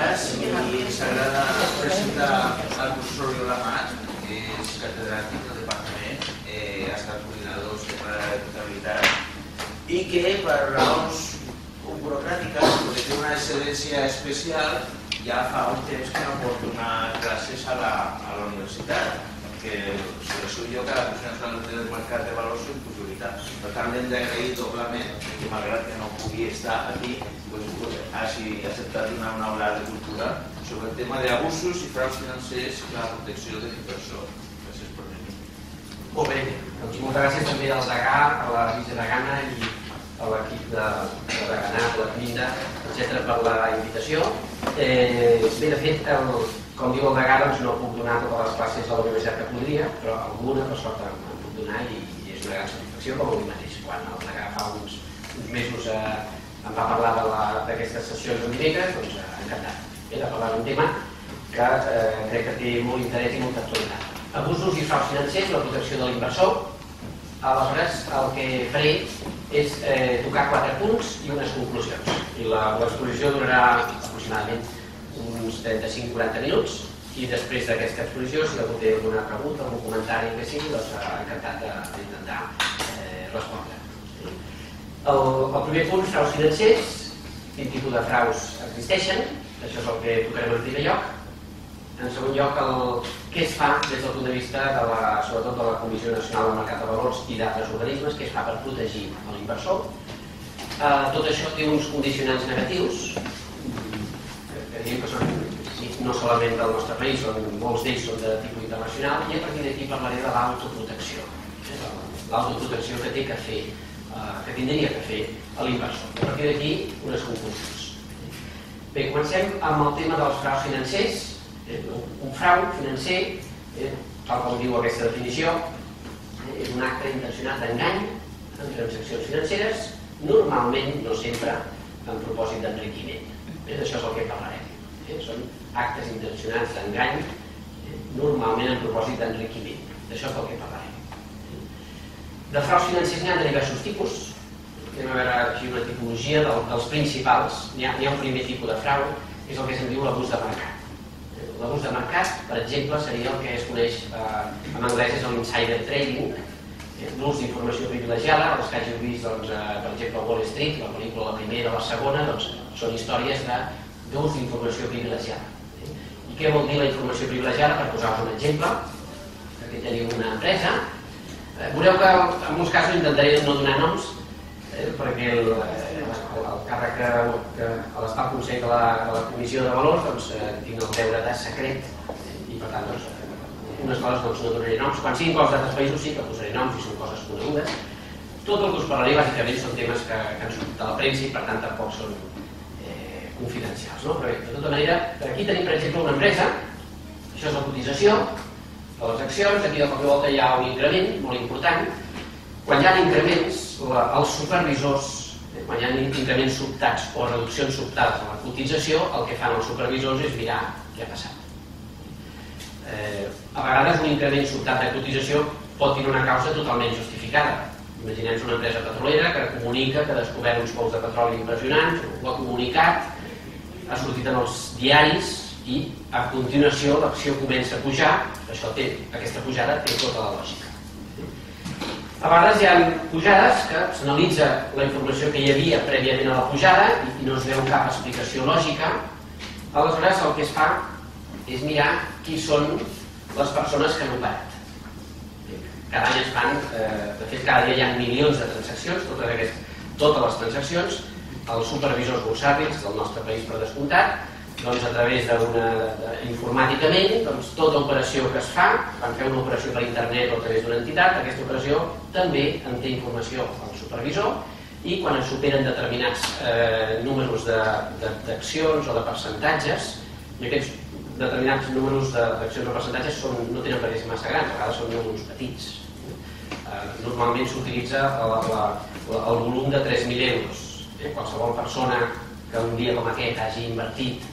i ens agrada presentar al professor Lamat, que és catedràtic del departament, eh, ha estat coordinador de la comptabilitat i que per raons burocràtiques, perquè té una excel·lència especial, ja fa un temps que no pot donar classes a la, a la universitat que el jo que la Comissió Nacional del Mercat de Valors és possibilitat. Per tant, hem d'agrair doblement que malgrat que no pugui estar aquí, pues, pues, hagi acceptat donar una aula de cultura sobre el tema d'abusos i fraus financers i la protecció de l'inversor. Gràcies per venir. Molt bé, doncs moltes gràcies també al Degà, a la vicedegana i a l'equip de, de Deganat, la Clinda, etc per la invitació. Eh, bé, de fet, el, com diu el degà, doncs no puc donar totes les classes a la universitat que podria, però alguna, per sort, em puc donar i, i és una gran satisfacció, com avui mateix. Quan el degà fa uns, uns mesos eh, em va parlar d'aquestes sessions jurídiques, doncs eh, encantat. He de parlar d'un tema que eh, crec que té molt interès i molta actualitat. Abusos i fraus financers, la protecció de l'inversor. Aleshores, el que faré és eh, tocar quatre punts i unes conclusions. I l'exposició durarà aproximadament uns 35-40 minuts i després d'aquesta exposició, si algú té alguna pregunta, algun comentari que sigui, doncs encantat d'intentar eh, respondre. El, el primer punt, fraus financers, quin tipus de fraus existeixen, això és el que tocarem en primer lloc. En segon lloc, el, què es fa des del punt de vista, de la, sobretot de la Comissió Nacional del Mercat de Valors i d'altres organismes, què es fa per protegir l'inversor. Eh, tot això té uns condicionants negatius, diem que són no solament del nostre país, són, molts d'ells són de tipus internacional, i a partir d'aquí parlaré de l'autoprotecció. L'autoprotecció que té que fer, eh, que tindria que fer l'inversor. A partir d'aquí, unes conclusions. Bé, comencem amb el tema dels fraus financers. Eh, un frau financer, eh, tal com diu aquesta definició, eh, és un acte intencionat d'engany en transaccions financeres, normalment, no sempre, en propòsit d'enriquiment. Eh, D'això és el que parlarem eh, són actes intencionats d'engany, eh, normalment en propòsit d'enriquiment. D'això és del que parlarem. De fraus financers n'hi ha de diversos tipus. Anem a veure aquí una tipologia del, dels principals. N'hi ha, ha un primer tipus de frau, és el que se'n diu l'abús de mercat. L'abús de mercat, per exemple, seria el que es coneix eh, en anglès és l'insider trading, eh, l'ús d'informació privilegiada, els que hàgiu vist, doncs, eh, per exemple, Wall Street, la pel·lícula la primera la segona, doncs, són històries de d'ús d'informació privilegiada. I què vol dir la informació privilegiada? Per posar-vos un exemple, aquí teniu una empresa, eh, veureu que en molts casos intentaré no donar noms, eh, perquè el, el, el càrrec que, que Consell de la, de la Comissió de Valors doncs, eh, tinc el deure de secret i per tant doncs, unes coses doncs, no donaré noms. Quan siguin coses d'altres països sí que posaré noms i són coses conegudes. Tot el que us parlaré bàsicament són temes que, que han sortit a la premsa i per tant tampoc són confidencials. No? Però bé, de tota manera, aquí tenim, per exemple, una empresa, això és la cotització de les accions, aquí de cop i volta hi ha un increment molt important. Quan hi ha increments, la, els supervisors, eh, quan hi ha increments sobtats o reduccions sobtades a la cotització, el que fan els supervisors és mirar què ha passat. Eh, a vegades un increment sobtat de cotització pot tenir una causa totalment justificada. Imaginem una empresa petrolera que comunica que ha descobert uns pous de petroli impressionants, ho ha comunicat, ha sortit en els diaris i a continuació l'acció comença a pujar, això té, aquesta pujada té tota la lògica. A vegades hi ha pujades que s'analitza la informació que hi havia prèviament a la pujada i no es veu cap explicació lògica, aleshores el que es fa és mirar qui són les persones que han operat. Cada any es fan, eh, de fet cada dia hi ha milions de transaccions, totes, aquestes, totes les transaccions, els supervisors bursàtils del nostre país per descomptat, doncs a través d'una informàticament, doncs tota operació que es fa, quan feu una operació per internet o a través d'una entitat, aquesta operació també en té informació al supervisor i quan es superen determinats eh, números d'accions o de percentatges, i aquests determinats números d'accions o percentatges són, no tenen per massa grans, a vegades són números petits. Eh, normalment s'utilitza el volum de 3.000 euros eh, qualsevol persona que un dia com aquest hagi invertit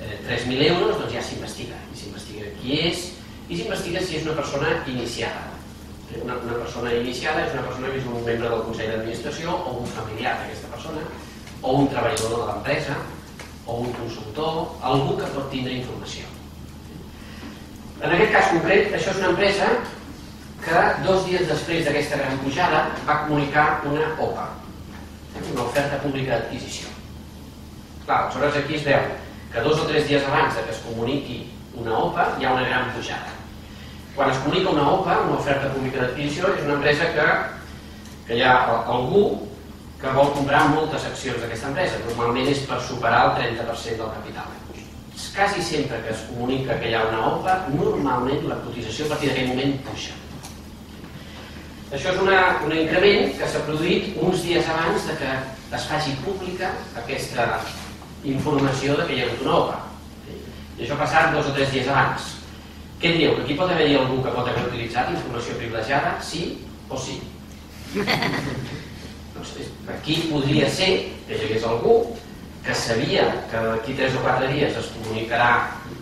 eh, 3.000 euros, doncs ja s'investiga. I s'investiga qui és i s'investiga si és una persona iniciada. Eh, una, una persona iniciada és una persona que és un membre del Consell d'Administració o un familiar d'aquesta persona o un treballador de l'empresa o un consultor, algú que pot tindre informació. En aquest cas concret, això és una empresa que dos dies després d'aquesta gran pujada va comunicar una OPA, una oferta pública d'adquisició. Clar, aleshores aquí es veu que dos o tres dies abans de que es comuniqui una OPA hi ha una gran pujada. Quan es comunica una OPA, una oferta pública d'adquisició, és una empresa que, que hi ha algú que vol comprar moltes accions d'aquesta empresa. Normalment és per superar el 30% del capital. Quasi sempre que es comunica que hi ha una OPA, normalment la cotització a partir d'aquell moment puja. Això és una, un increment que s'ha produït uns dies abans de que es faci pública aquesta informació de que hi ha hagut una OPA. I això ha passat dos o tres dies abans. Què en diu? Que aquí pot haver-hi algú que pot haver utilitzat informació privilegiada? Sí o sí? doncs, aquí podria ser que hi hagués algú que sabia que d'aquí tres o quatre dies es comunicarà,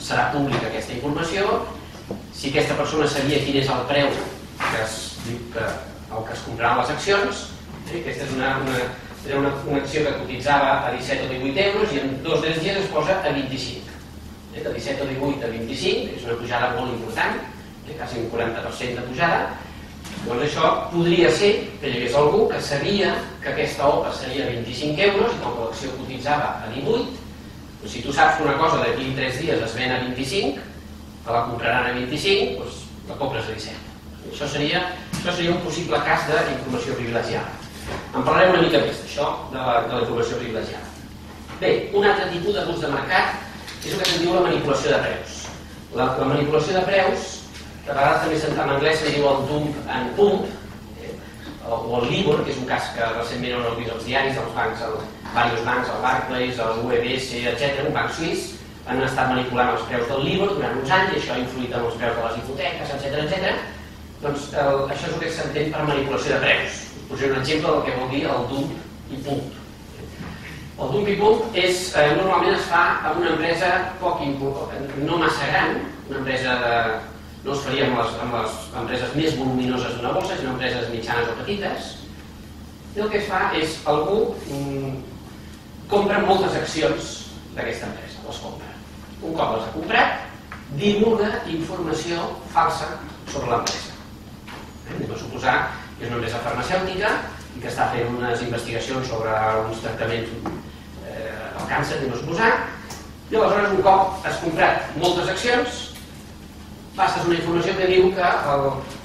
serà pública aquesta informació, si aquesta persona sabia quin és el preu que es que el que es compraran les accions, eh? aquesta és una, una, era una, una acció que cotitzava a 17 o 18 euros i en dos o tres dies es posa a 25. Eh? De 17 o 18 a 25, és una pujada molt important, eh? quasi un 40% de pujada, doncs això podria ser que hi hagués algú que sabia que aquesta OPA seria 25 euros i com que l'acció cotitzava a 18, doncs si tu saps una cosa d'aquí 3 dies es ven a 25, te la compraran a 25, doncs la compres a 17. Això seria, això seria un possible cas d'informació privilegiada. En parlarem una mica més d'això, de, la, de la informació privilegiada. Bé, un altre tipus d'abús de mercat és el que se'n diu la manipulació de preus. La, la manipulació de preus, a vegades també en anglès se diu el dump and pump, eh, o el Libor, que és un cas que recentment heu vist als diaris dels bancs, el, diversos bancs, el Barclays, el UBS, etc., un banc suís, han estat manipulant els preus del Libor durant uns anys i això ha influït en els preus de les hipoteques, etc etc. Doncs el, això és el que s'entén per manipulació de preus. Us posaré un exemple del que vol dir el dump i punt. El dump i punt és, eh, normalment es fa amb una empresa poc no massa gran, una empresa de, no es faria amb les, amb les empreses més voluminoses d'una bolsa, sinó empreses mitjanes o petites. I el que es fa és algú mm, compra moltes accions d'aquesta empresa, les compra. Un cop les ha comprat, divulga informació falsa sobre l'empresa Anem a suposar que és una empresa farmacèutica i que està fent unes investigacions sobre uns tractaments eh, al càncer, anem a suposar, i aleshores un cop has comprat moltes accions, passes una informació que diu que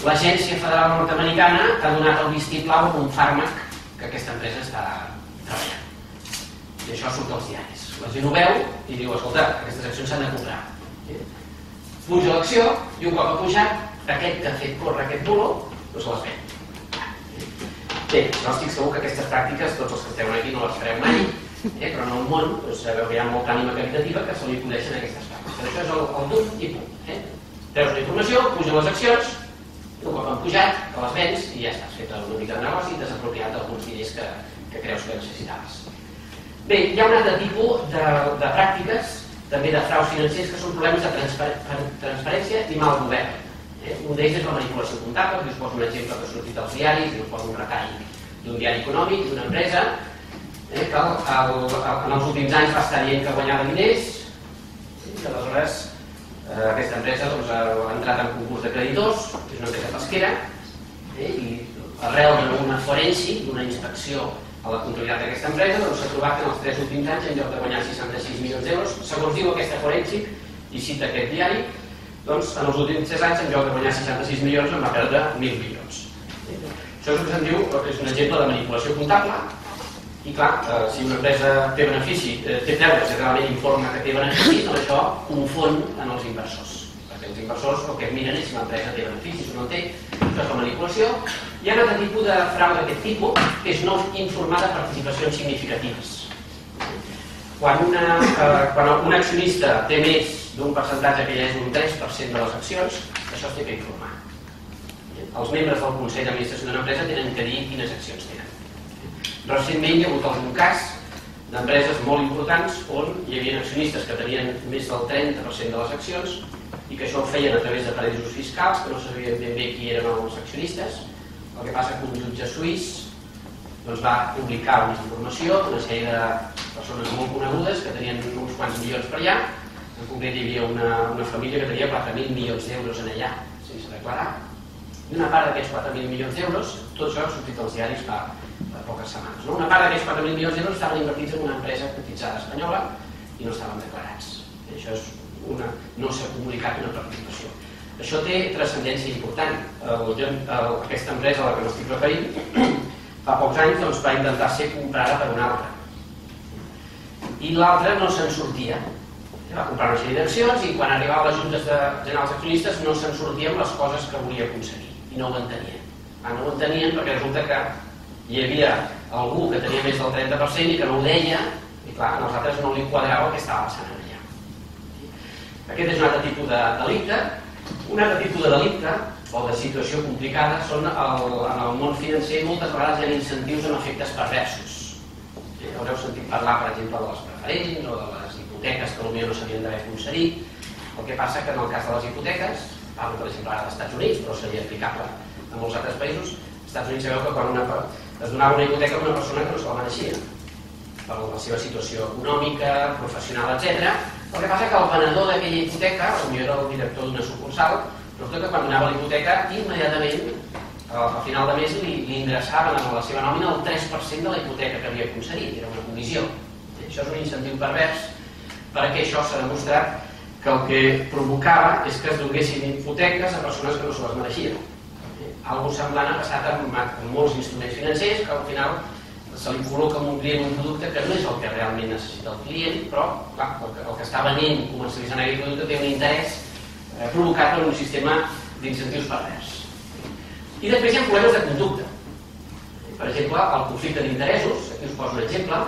l'Agència Federal Nord-Americana ha donat el vistiplau a un fàrmac que aquesta empresa està treballant. I això surt als diaris. La gent ho veu i diu, escolta, aquestes accions s'han de comprar. Puja l'acció i un cop ha pujat, aquest que ha fet córrer aquest dolor se les ven. Bé, no estic segur que aquestes pràctiques, tots els que esteu aquí no les fareu mai, eh? però en el món doncs, sabeu que hi ha molta ànima caritativa que se li coneixen aquestes pràctiques. Això és el, el i punt. Eh? Treus la informació, pugen les accions, un cop han pujat, que les vens i ja estàs fet una mica de negoci i t'has apropiat alguns diners que, que creus que necessitaves. Bé, hi ha un altre tipus de, de pràctiques, també de fraus financers, que són problemes de transpa transparència i mal govern. Un d'ells és la manipulació comptable, que us poso un exemple que ha sortit als diaris, us poso un retall d'un diari econòmic, d'una empresa, eh, que el, el, en els últims anys va estar dient que guanyava diners, i que aleshores eh, aquesta empresa doncs, ha entrat en concurs de creditors, és una empresa pesquera, eh, i arrel d'una forensi, d'una inspecció a la comptabilitat d'aquesta empresa, doncs s'ha trobat que en els tres últims anys, en lloc de guanyar 66 milions d'euros, segons diu aquesta forensi, i cita aquest diari, doncs en els últims 6 anys, en lloc de guanyar 66 milions, en va perdre 1.000 milions. Això és el que se'n diu, és un exemple de manipulació comptable, i clar, eh, si una empresa té benefici, eh, té deures i realment informa que té benefici, doncs això confon en els inversors. Perquè els inversors el que miren és si l'empresa té beneficis o no té, això és la manipulació. Hi ha un altre tipus de frau d'aquest tipus, que és no informar de participacions significatives. Quan, una, eh, quan un accionista té més d'un percentatge que ja és un 3% de les accions, això es té que informar. Els membres del Consell d'Administració d'una empresa tenen que dir quines accions tenen. Recentment hi ha hagut algun cas d'empreses molt importants on hi havia accionistes que tenien més del 30% de les accions i que això ho feien a través de paradisos fiscals, que no sabien ben bé qui eren els accionistes. El que passa que un jutge suís doncs, va publicar una informació, una sèrie de persones molt conegudes que tenien uns quants milions per allà, en concret hi havia una, una família que tenia 4.000 milions d'euros en allà, sense declarar, i una part d'aquests 4.000 milions d'euros, tot això ha sortit als diaris fa, fa poques setmanes, no? una part d'aquests 4.000 milions d'euros estaven invertits en una empresa cotitzada espanyola i no estaven declarats. I això és una, no s'ha comunicat una participació. Això té transcendència important. El, el, aquesta empresa a la que m'estic referint fa pocs anys doncs, va intentar ser comprada per una altra. I l'altra no se'n sortia. Va comprar una sèrie d'accions i quan arribava a les juntes de generals accionistes no se'n sortien les coses que volia aconseguir i no ho entenien. Ah, no ho entenien perquè resulta que hi havia algú que tenia més del 30% i que no ho deia i clar, a nosaltres no li quadrava el que estava passant allà. Aquest és un altre tipus de delicte. Un altre tipus de delicte o de situació complicada són el, en el món financer moltes vegades hi ha incentius amb efectes perversos. Sí, haureu sentit parlar, per exemple, de les preferents o de les hipoteques que potser no s'havien d'haver concedit. El que passa que en el cas de les hipoteques, parlo per exemple ara dels Estats Units, però seria aplicable a molts altres països, als Estats Units sabeu que quan una, es donava una hipoteca a una persona que no se la mereixia per la seva situació econòmica, professional, etc. El que passa que el venedor d'aquella hipoteca, potser era el director d'una sucursal, Resulta que quan donava la hipoteca, immediatament, al final de mes, li, li ingressaven a la seva nòmina el 3% de la hipoteca que havia concedit, era una comissió. Això és un incentiu pervers, perquè això s'ha demostrat que el que provocava és que es donessin hipoteques a persones que no se les mereixien. Algo semblant ha passat amb, amb molts instruments financers, que al final se li col·loca un client un producte que no és el que realment necessita el client, però clar, el, que, el que està venent, comercialitzant aquell producte, té un interès eh, provocat per un sistema d'incentius pervers. I després hi ha problemes de conducta. Per exemple, el conflicte d'interessos, aquí us poso un exemple,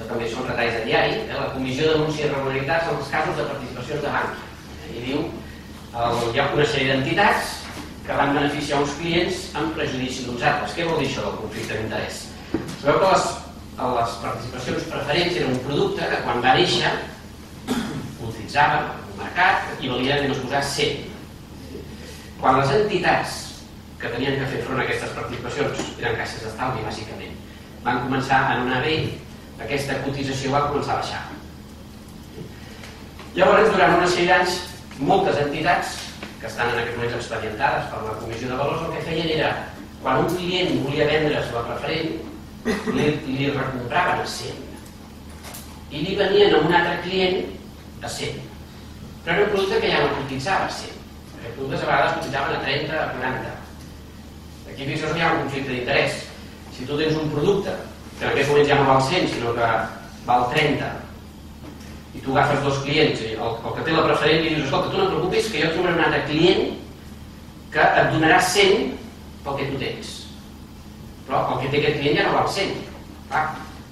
això també són retalls de diari, eh, la comissió de denúncia irregularitats en els casos de participacions de banc. Eh, I diu, el, hi ha una sèrie d'entitats que van beneficiar uns clients en prejudici d'uns altres. Què vol dir això del conflicte d'interès? Sabeu que les, les participacions preferents eren un producte que quan va néixer utilitzaven mercat i valien anem a posar 100. Quan les entitats que tenien que fer front a aquestes participacions eren caixes d'estalvi, bàsicament, van començar a anar bé, aquesta cotització va començar a baixar. Llavors, durant una sèrie d'anys, moltes entitats que estan en aquests moments expedientades per la Comissió de Valors, el que feien era, quan un client volia vendre's la preferent, li, li recompraven a 100 i li venien a un altre client a 100 però era un producte que ja no cotitzava a 100. Els productes a vegades cotitzaven a 30, a 40. Aquí fixeu hi ha un conflicte d'interès. Si tu tens un producte que en aquests moments ja no val 100, sinó que val 30, i tu agafes dos clients, i el, el que té la preferent i dius, escolta, tu no et preocupis que jo trobaré un altre client que et donarà 100 pel que tu tens. Però el que té aquest client ja no val 100. Clar,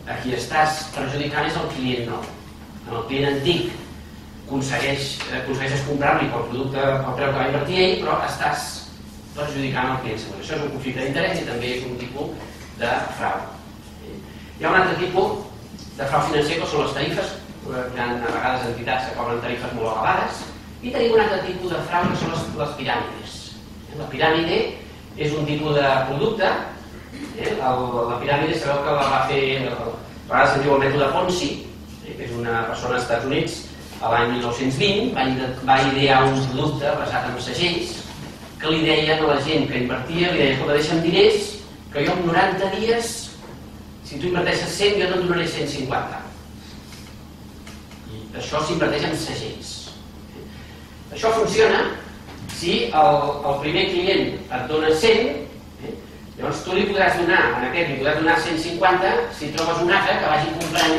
a qui estàs perjudicant és el client nou. En el client antic aconsegueix, aconsegueixes comprar-li pel producte pel preu que va invertir ell, però estàs perjudicant el client següent. Això és un conflicte d'interès i també és un tipus de frau. Hi ha un altre tipus de frau financer que són les tarifes, hi ha a vegades entitats que cobren tarifes molt elevades, i tenim un altre tipus de frau que són les, les piràmides. La piràmide és un tipus de producte, eh? el, la piràmide sabeu que la va fer, a vegades se'n diu el mètode Ponzi, eh? que és una persona als Estats Units a l'any 1920 va, va idear un producte basat en segells que li deien a la gent que invertia, li deia, escolta, deixa'm diners, que jo en 90 dies, si tu inverteixes 100, jo te'n donaré 150. I això s'inverteix en segells. Això funciona si el, el primer client et dona 100, eh? llavors tu li podràs donar, en aquest li podràs donar 150 si trobes un altre que vagi comprant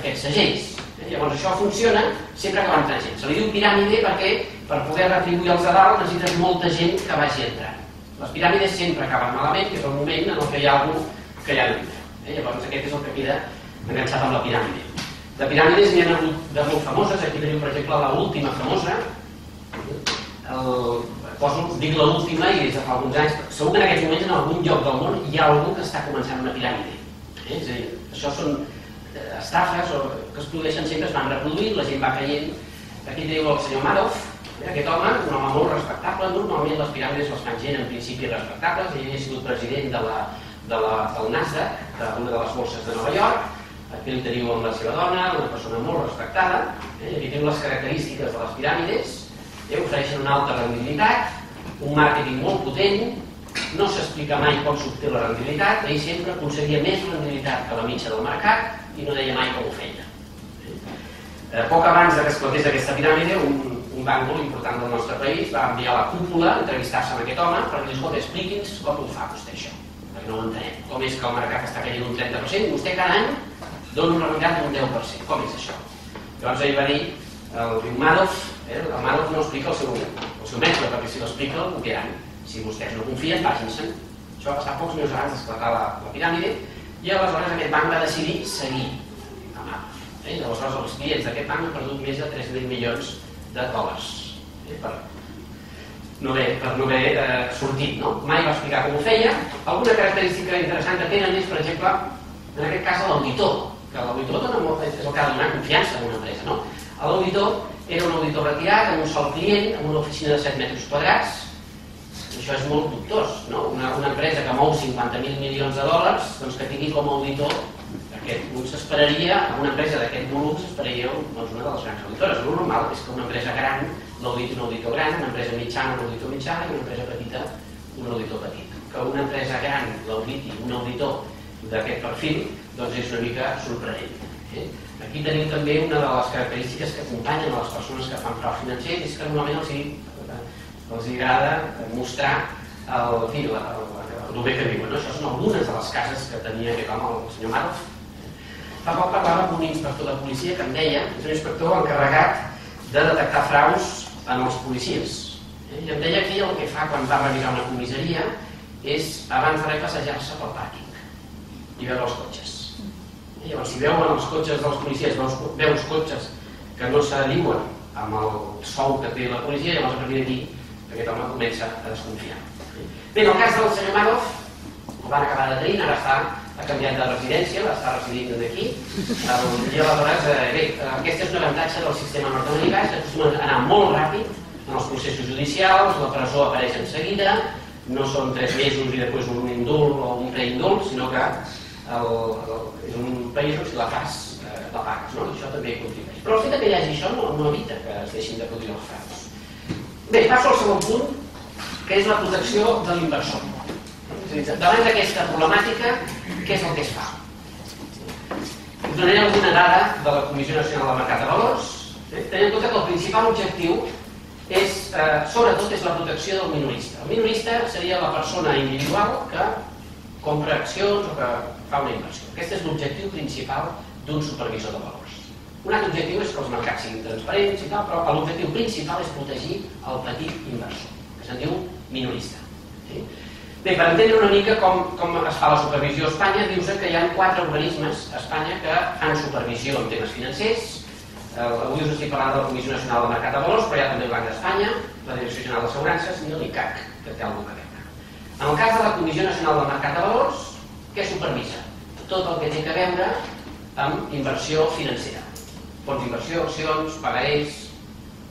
aquests segells. Llavors això funciona sempre que va gent. Se li diu piràmide perquè per poder retribuir els de dalt necessites molta gent que vagi entrant. Les piràmides sempre acaben malament, que és el moment en que hi ha algú que ja no entra. Eh? Llavors aquest és el que queda enganxat amb la piràmide. De piràmides n'hi ha de molt famoses, aquí teniu per exemple la última famosa, el, poso, dic l'última i des de fa alguns anys, segur que en aquests moments en algun lloc del món hi ha algú que està començant una piràmide. Eh? És a dir, això són estafes o que es produeixen sempre es van reproduint, la gent va caient. Aquí teniu el senyor Madoff, eh, aquest home, un home molt respectable, normalment les piràmides les fan gent en principi respectables, ell ha sigut president de la, de la, del Nasdaq, d'una de les borses de Nova York, aquí li teniu amb la seva dona, una persona molt respectada, eh? aquí teniu les característiques de les piràmides, eh? ofereixen una alta rendibilitat, un màrqueting molt potent, no s'explica mai com s'obté la rendibilitat, ell sempre aconseguia més rendibilitat que la mitja del mercat i no deia mai com ho feia. Eh, poc abans que explotés aquesta piràmide, un, un banc molt important del nostre país va enviar la cúpula a entrevistar-se amb aquest home per dir, escolta, expliqui'ns com ho fa vostè això, no ho entenem. Com és que el mercat està caient un 30% i vostè cada any dona una rendibilitat d'un 10%. Com és això? Llavors ell va dir, el diu Madoff, eh, el Madoff no explica el seu, el seu mètode, perquè si l'explica el copiaran. Si vostès no confien, vagin-se'n. Això va passar pocs mesos abans d'esclatar la, la piràmide i aleshores aquest banc va decidir seguir Eh? Aleshores els clients d'aquest banc han perdut més de 3.000 milions de dòlars eh? per no haver, per no haver eh, sortit. No? Mai va explicar com ho feia. Alguna característica interessant que tenen és, per exemple, en aquest cas l'auditor, que l'auditor és el que ha de donar confiança en una empresa. No? L'auditor era un auditor retirat amb un sol client, amb una oficina de 7 metres quadrats, això és molt dubtós, no? Una, una empresa que mou 50.000 milions de dòlars, doncs que tingui com a auditor aquest, un s'esperaria, una empresa d'aquest volum s'esperaria doncs, una de les grans auditores. El normal és que una empresa gran l'auditi un auditor gran, una empresa mitjana un auditor mitjà i una empresa petita un auditor petit. Que una empresa gran l'auditi un auditor d'aquest perfil doncs és una mica sorprenent. Eh? Aquí tenim també una de les característiques que acompanyen a les persones que fan frau financer, és que normalment els, hi, els hi agrada mostrar el, el, el, el, el bé que viuen. No? Això són algunes de les cases que tenia aquest home, el senyor Maroff, Fa poc parlava amb un inspector de policia que em deia, és un inspector encarregat de detectar fraus en els policies. Eh, I em deia que ell el que fa quan va revisar una comissaria és, abans de res, passejar-se pel pàrquing i veure els cotxes. I eh, llavors, si veuen els cotxes dels policies, veus, veus cotxes que no s'adiuen amb el sou que té la policia, llavors a partir d'aquí aquest home comença a desconfiar. Bé, en el cas del senyor Madoff, el van acabar de tenir, ara està ha canviat de residència, l'està residint aquí, i aleshores, bé, aquest és un avantatge del sistema nord-americà, acostuma a anar molt ràpid en els processos judicials, la presó apareix en seguida, no són tres mesos i després un indult o un preindult, sinó que el, el, és un país on si la fas, eh, la pagues, no? I això també contribueix. Però el fet que hi hagi això no, no evita que es deixin de produir els fraus. Bé, passo al segon punt, que és la protecció de l'inversor. Davant d'aquesta problemàtica, què és el que es fa? Us donaré alguna dada de la Comissió Nacional del Mercat de Valors. Eh? Tenint en compte que el principal objectiu és, eh, sobretot, és la protecció del minorista. El minorista seria la persona individual que compra accions o que fa una inversió. Aquest és l'objectiu principal d'un supervisor de valors. Un altre objectiu és que els mercats siguin transparents i tal, però l'objectiu principal és protegir el petit inversor, que se'n diu minorista. Sí? Bé, per entendre una mica com, com es fa la supervisió a Espanya, dius que hi ha quatre organismes a Espanya que fan supervisió en temes financers. Eh, avui us estic parlant de la Comissió Nacional del Mercat de Valors, però hi ha també el Banc d'Espanya, la Direcció General d'Assegurances i l'ICAC, que té alguna cosa En el cas de la Comissió Nacional del Mercat de Valors, què supervisa? Tot el que té que veure amb inversió financera. Fons d'inversió, accions, pagarés,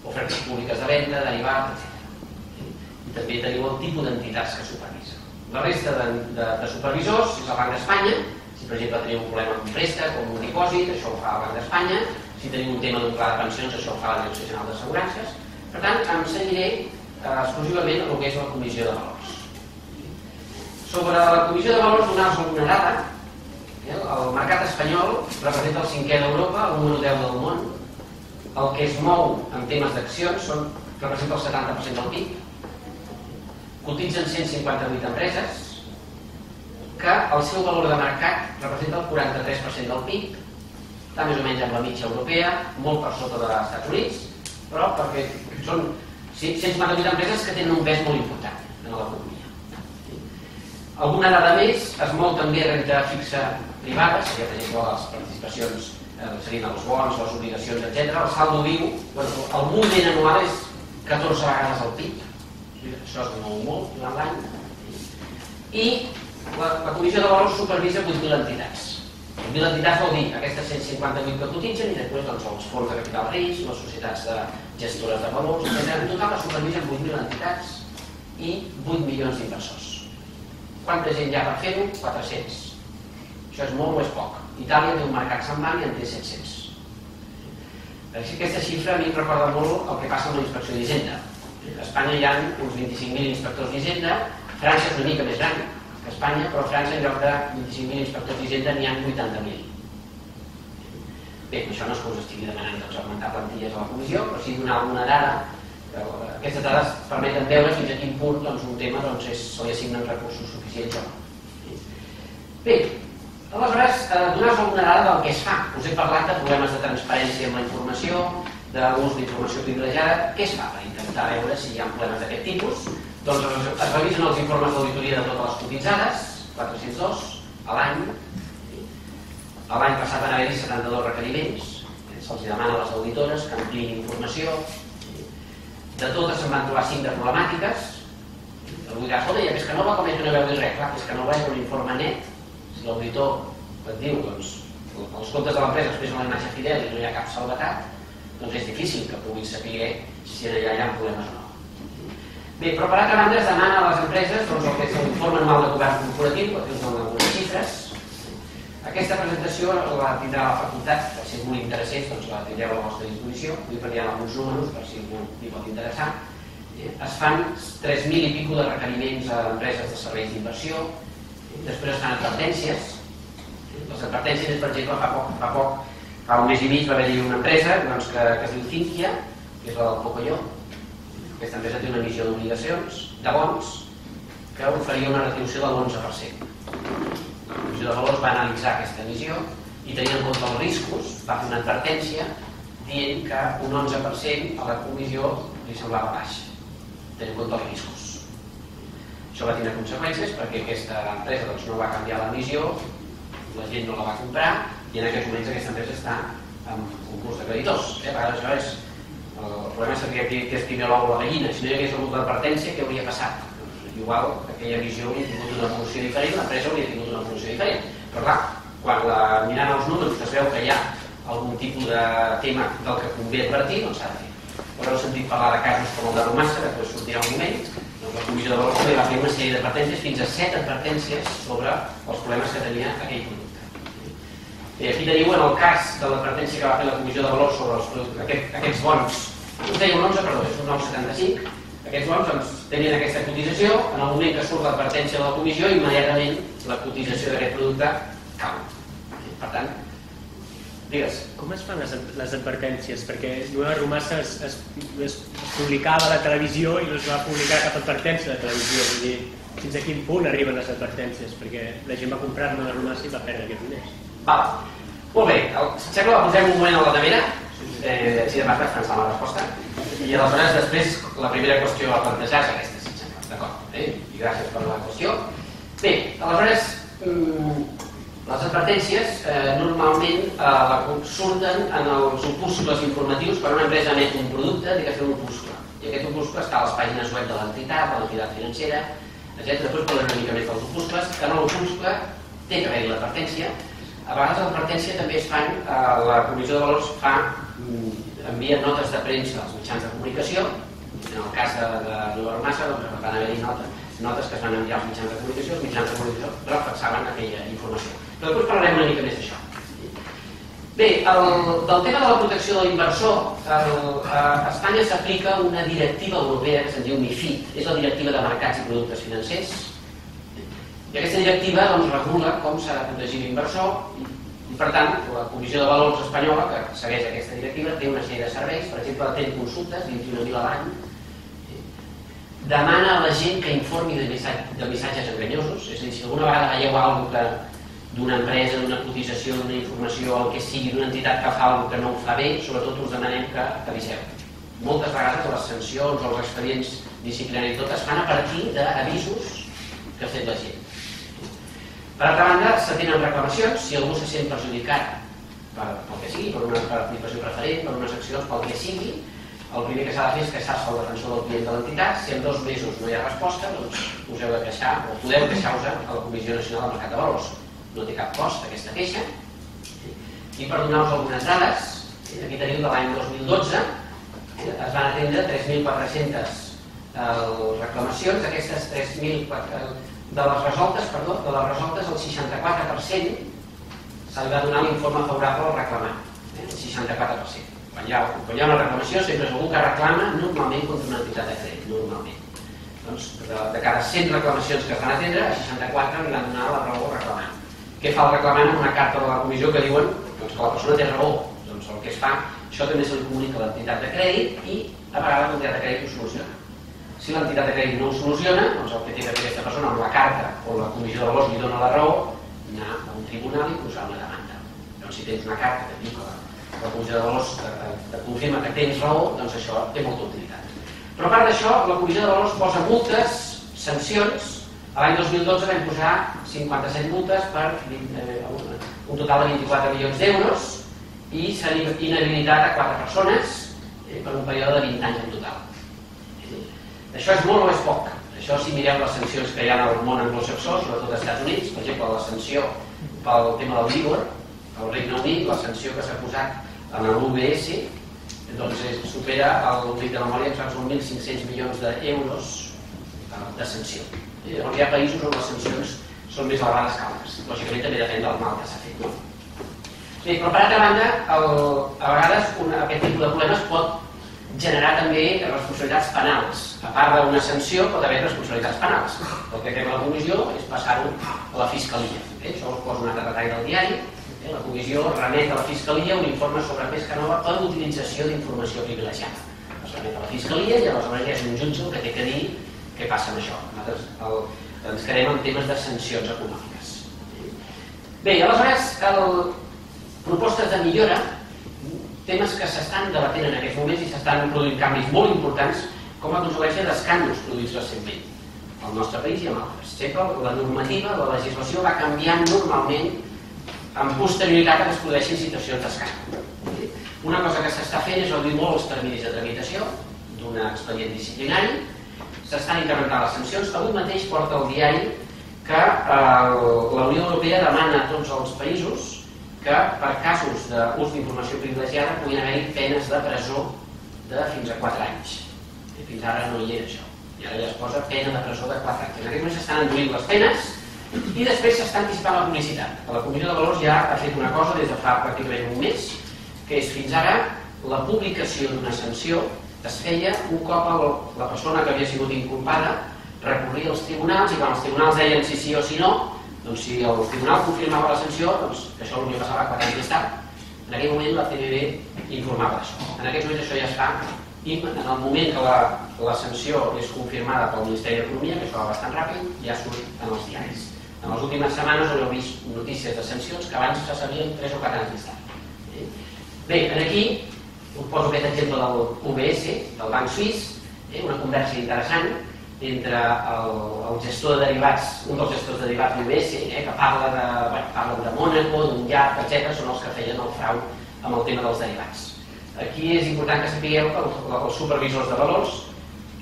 ofertes públiques de venda, derivats, etc. I també teniu el tipus d'entitats que supervisa. La resta de, de, de supervisors és el Banc d'Espanya, si per exemple teniu un problema amb un préstec o amb un dipòsit, això ho fa el Banc d'Espanya, si teniu un tema d'un pla de pensions, això ho fa la Direcció General d'Assegurances. Per tant, em cenyiré eh, exclusivament el que és la Comissió de Valors. Sobre la Comissió de Valors, donar-vos alguna dada. Eh, el mercat espanyol representa el cinquè d'Europa, el número 10 del món. El que es mou en temes d'accions representa el 70% del PIB, cotitzen 158 empreses que el seu valor de mercat representa el 43% del PIB, està més o menys amb la mitja europea, molt per sota de els Estats Units, però perquè són 158 empreses que tenen un pes molt important en l'economia. Alguna dada més, es mou també renta fixa privada, seria per exemple les participacions eh, serien els bons, les obligacions, etc. El saldo viu, bueno, el moviment anual és 14 vegades el PIB, això es mou molt durant l'any, i la, la Comissió de Valors supervisa 8.000 entitats. 8.000 entitats vol dir aquestes 158 que cotitzen i després doncs, els fons de capital risc, les societats de gestores de valors, etc. En total la supervisen 8.000 entitats i 8 milions d'inversors. Quanta gent hi ha per fer-ho? 400. Això és molt o és poc? Itàlia té un mercat semblant i en té 700. Així aquesta xifra a mi em recorda molt el que passa amb la inspecció d'Hisenda. A Espanya hi ha uns 25.000 inspectors d'Hisenda, França és una mica més gran que Espanya, però a França en lloc de 25.000 inspectors d'Hisenda n'hi ha 80.000. Bé, això no és que us estigui demanant doncs, augmentar plantilles a la comissió, però sí donar alguna dada aquestes dades permeten veure fins a quin punt doncs, un tema doncs, és, se li assignen recursos suficients o no. Bé, aleshores, eh, donar-vos alguna dada del que es fa. Us he parlat de problemes de transparència amb la informació, d'ús d'informació privilegiada. Què es fa per intentar veure si hi ha problemes d'aquest tipus? Doncs es, es revisen els informes d'auditoria de totes les cotitzades, 402, a l'any. L'any passat van haver-hi 72 requeriments. Se'ls demana a les auditores que ampliïn informació, de totes se'n van trobar cinc de problemàtiques algú dirà, escolta, i a Pescanova com és que no veu dir res? Clar, Pescanova és un informe net si l'auditor et diu doncs, els comptes de l'empresa expressen la imatge fidel i no hi ha cap salvetat doncs és difícil que puguis saber si allà hi ha problemes o no Bé, però per altra banda es demana a les empreses doncs, el que és l'informe anual de govern corporatiu, que ens donen algunes xifres. Aquesta presentació la tindrà la facultat, per si algú li interessés, doncs la tindreu a la vostra disposició. Vull parlar alguns números per si algú li pot interessar. Eh, es fan 3.000 i pico de requeriments a empreses de serveis d'inversió, eh, després es fan advertències. Eh, les advertències, per exemple, fa poc, fa poc, fa un mes i mig va haver-hi una empresa doncs, que, que es diu Cinquia, que és la del Pocoyo, aquesta empresa té una emissió d'obligacions, de bons, que oferia una retribució del 11%. La Comissió de Valors va analitzar aquesta emissió i tenint en compte els riscos, va fer una advertència dient que un 11% a la comissió li semblava baix, tenint en compte els riscos. Això va tenir conseqüències perquè aquesta empresa doncs, no va canviar l'emissió, la gent no la va comprar i en aquests moments aquesta empresa està en concurs de creditors. Eh? Vegades això és el problema seria que, que és primer l'ou o la gallina. Si no hi hagués hagut l'advertència, què hauria passat? Igual aquella visió hauria tingut una evolució diferent, l'empresa hauria tingut una evolució diferent. Però clar, quan la, mirant els números es veu que hi ha algun tipus de tema del que convé advertir, doncs s'ha de fer. Heu sentit parlar de casos com el de Romassa, que després sortirà un moment, doncs la Comissió de Valors va fer una sèrie d'advertències, fins a set advertències sobre els problemes que tenia aquell producte. I aquí teniu en el cas de l'advertència que va fer la Comissió de Valors sobre els, aquest, aquests bons us deia un 11, perdó, és un 9,75. Aquests bons doncs, tenien aquesta cotització, en el moment que surt l'advertència de la comissió, immediatament la cotització d'aquest producte cau. Per tant, digues. Com es fan les, les advertències? Perquè Nueva Romassa es, es, es publicava a la televisió i no es va publicar cap advertència de televisió. Vull dir, fins a quin punt arriben les advertències? Perquè la gent va comprar Nueva Romassa i va perdre aquests diners. Val. Molt bé, el, sembla que la posem un moment a la nevera eh, si demà vaig pensar la resposta. I aleshores després la primera qüestió a plantejar és aquesta, si sembla. D'acord? Eh? I gràcies per la qüestió. Bé, aleshores, mm, les advertències eh, normalment eh, surten en els opúscules informatius quan una empresa emet un producte, fer un opúscule. I aquest opúscule està a les pàgines web de l'entitat, de l'entitat financera, etc. Després parlarem una mica més dels opúscules. Que en l'opúscule té que haver-hi l'advertència. A vegades l'advertència també es fan, eh, la Comissió de Valors fa Mm, envien notes de premsa als mitjans de comunicació, en el cas de, de Massa doncs, van haver-hi notes, notes que es van enviar als mitjans de comunicació, els mitjans de comunicació reflexaven aquella informació. Però després parlarem una mica més d'això. Bé, el, del tema de la protecció de l'inversor, a Espanya s'aplica una directiva europea que se'n diu MIFID, és la directiva de mercats i productes financers, i aquesta directiva doncs, regula com s'ha de protegir l'inversor per tant, la Comissió de Valors espanyola, que segueix aquesta directiva, té una sèrie de serveis, per exemple, atén consultes, 21.000 a l'any, demana a la gent que informi de, missatge, de missatges enganyosos, és a dir, si alguna vegada veieu alguna d'una empresa, d'una cotització, d'una informació, el que sigui, d'una entitat que fa alguna que no ho fa bé, sobretot us demanem que aviseu. Moltes vegades les sancions o els expedients disciplinaris i tot es fan a partir d'avisos que ha fet la gent. Per altra banda, se tenen reclamacions, si algú se sent perjudicat per, pel que sigui, per una participació preferent, per unes accions, pel que sigui, el primer que s'ha de fer és queixar-se al defensor del client de l'entitat. Si en dos mesos no hi ha resposta, doncs us heu de queixar o podeu queixar-vos a la Comissió Nacional del Mercat de Valors. No té cap cost aquesta queixa. I per donar-vos algunes dades, aquí teniu de l'any 2012, es van atendre 3.400 reclamacions, d'aquestes 3.400 de les resoltes, perdó, de les resoltes el 64% se li va donar l'informe favorable al reclamant, eh, el 64%. Quan hi, ha, quan hi ha una reclamació sempre és algú que reclama normalment contra una entitat de crèdit, normalment. Doncs de, de cada 100 reclamacions que es van atendre, a 64 li van donar la raó reclamant. Què fa el reclamant una carta de la comissió que diuen doncs, que la persona té raó? Doncs el que es fa, això també se li comunica a l'entitat de crèdit i a vegades l'entitat de crèdit ho soluciona. Si l'entitat de crèdit no ho soluciona, doncs el que té aquesta persona amb la carta o la comissió de valors li dona la raó, anar a un tribunal i posar una demanda. Doncs si tens una carta que diu que la, la comissió de valors te, confirma que tens raó, doncs això té molta utilitat. Però a part d'això, la comissió de valors posa multes, sancions, l'any 2012 vam posar 57 multes per 20, eh, un total de 24 milions d'euros i s'ha inhabilitat a quatre persones eh, per un període de 20 anys en total. Això és molt o és poc? Això si mireu les sancions que hi ha al món anglosaxó, sobretot als Estats Units, per exemple, la sanció pel tema del Libor, al Regne Unit, la sanció que s'ha posat en l'UBS doncs és, supera el límit de memòria, que són 1.500 milions d'euros de sanció. Llavors hi ha països on les sancions són més elevades que altres. Lògicament també depèn del mal que s'ha fet. No? Bé, però per altra banda, el, a vegades una, aquest tipus de problemes pot generar també responsabilitats penals. A part d'una sanció pot haver responsabilitats penals. El que fem a la comissió és passar-ho a la fiscalia. Eh? Això us poso un altre detall del diari. Eh? La comissió remet a la fiscalia un informe sobre pesca nova per utilització d'informació privilegiada. Es remet a la fiscalia i aleshores ja és un jutge que té que dir què passa amb això. Nosaltres el, ens quedem en temes de sancions econòmiques. Bé, aleshores, el, propostes de millora temes que s'estan debatent en aquests moments i s'estan produint canvis molt importants com a conseqüència d'escàndols produïts recentment al nostre país i en altres. Sempre la normativa, la legislació va canviant normalment en posterioritat a que es produeixin situacions d'escàndol. Una cosa que s'està fent és reduir molt els terminis de tramitació d'un expedient disciplinari, s'estan incrementant les sancions. Avui mateix porta el diari que eh, la Unió Europea demana a tots els països que per casos d'ús d'informació privilegiada puguin haver-hi penes de presó de fins a 4 anys. I fins ara no hi era això. I ara ja es posa pena de presó de 4 anys. En aquest moment s'estan enduint les penes i després s'està anticipant la publicitat. La Comissió de Valors ja ha fet una cosa des de fa pràcticament un mes, que és fins ara la publicació d'una sanció es feia un cop la persona que havia sigut inculpada recorria als tribunals i quan els tribunals deien si sí o si no, doncs si el tribunal confirmava la sanció, doncs això potser passava 4 anys més tard. En aquell moment la CBB informava d'això. En aquests moments això ja es fa i en el moment que la, la sanció és confirmada pel Ministeri d'Economia, que això va bastant ràpid, ja surt en els diaris. En les últimes setmanes heu vist notícies de sancions que abans se sabien 3 o 4 anys més tard. Eh? Bé, aquí us poso aquest exemple del UBS, del Banc Suís, eh? una conversa interessant, entre el, el gestor de derivats, un dels gestors de derivats d'UBS, eh, que parla de, bueno, parla de Mónaco, d'un llard, etc., són els que feien el frau amb el tema dels derivats. Aquí és important que sapigueu que els, els supervisors de valors,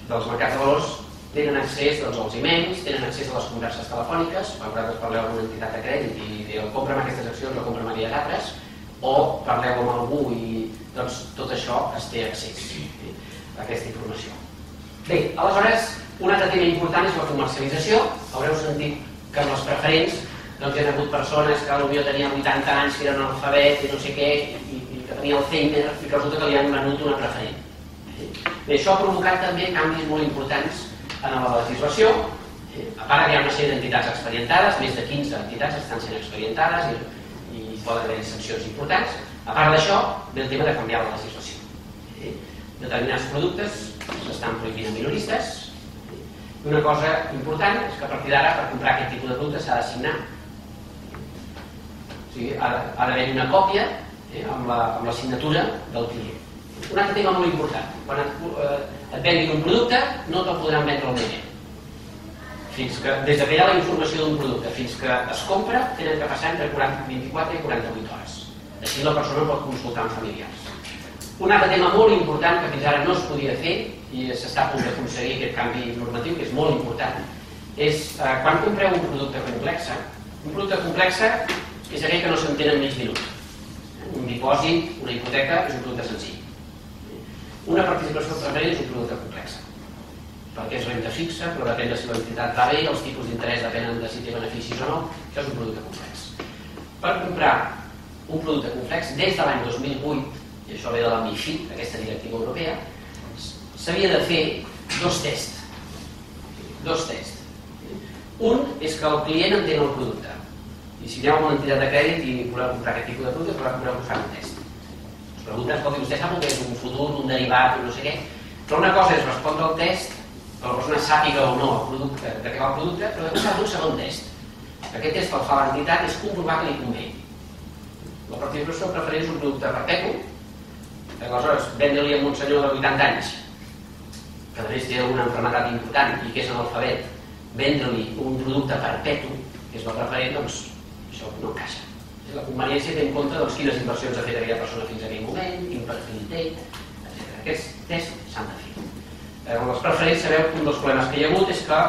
dels mercats de valors, tenen accés doncs, als emails, tenen accés a les converses telefòniques, quan vosaltres parleu amb una entitat de crèdit i dieu compra'm aquestes accions o compra'm aquelles altres, o parleu amb algú i doncs, tot això es té accés a aquesta informació. Bé, aleshores, un altre tema important és la comercialització. Haureu sentit que en les preferents doncs, hi ha hagut persones que potser tenien 80 anys, que eren alfabet i no sé què, i, i que tenia Alzheimer i que resulta que li han venut una preferent. Bé, això ha provocat també canvis molt importants en la legislació. A part hi ha una sèrie d'entitats experientades, més de 15 entitats estan sent experientades i, i poden haver sancions importants. A part d'això, ve el tema de canviar la legislació. Determinats productes s'estan prohibint a minoristes, i una cosa important és que a partir d'ara, per comprar aquest tipus de producte, s'ha de signar. O sigui, ha, ha d'haver una còpia eh, amb, la, amb la signatura del client. Un altre tema molt important. Quan et, eh, et venguin un producte, no te'l podran vendre al moment. Fins que, des que hi ha la informació d'un producte fins que es compra, tenen que passar entre 40, 24 i 48 hores. Així la persona pot consultar amb familiars. Un altre tema molt important que fins ara no es podia fer i s'està a punt d'aconseguir aquest canvi normatiu, que és molt important, és eh, quan compreu un producte complex, un producte complex és aquell que no s'entén en mig minut. Un dipòsit, una hipoteca, és un producte senzill. Una participació preferent és un producte complex, perquè és renta fixa, però depèn de si l'entitat va bé, els tipus d'interès depenen de si té beneficis o no, això és un producte complex. Per comprar un producte complex des de l'any 2008, i això ve de la MIFID, aquesta directiva europea, s'havia de fer dos tests. Dos tests. Un és que el client entén el producte. I si aneu a una entitat de crèdit i voleu comprar aquest tipus de producte, voleu posar un test. Us pregunten, escolti, vostè sap que és un futur, un derivat, no sé què? Però una cosa és respondre al test, que la persona sàpiga o no el producte, de què va el producte, però després s'ha un segon test. Aquest test que el fa l'entitat és comprovar que li convé. La participació preferent és un producte perpetu, aleshores vendre-li a un senyor de 80 anys que a més té una enfermedad important i que és analfabet, vendre-li un producte perpetu, que és la preferent, doncs això no encaixa. La conveniència té en compte doncs, quines inversions ha fet aquella persona fins a aquell moment, quin perfil té, etc. Aquests tests s'han de fer. Eh, les preferents sabeu que un dels problemes que hi ha hagut és que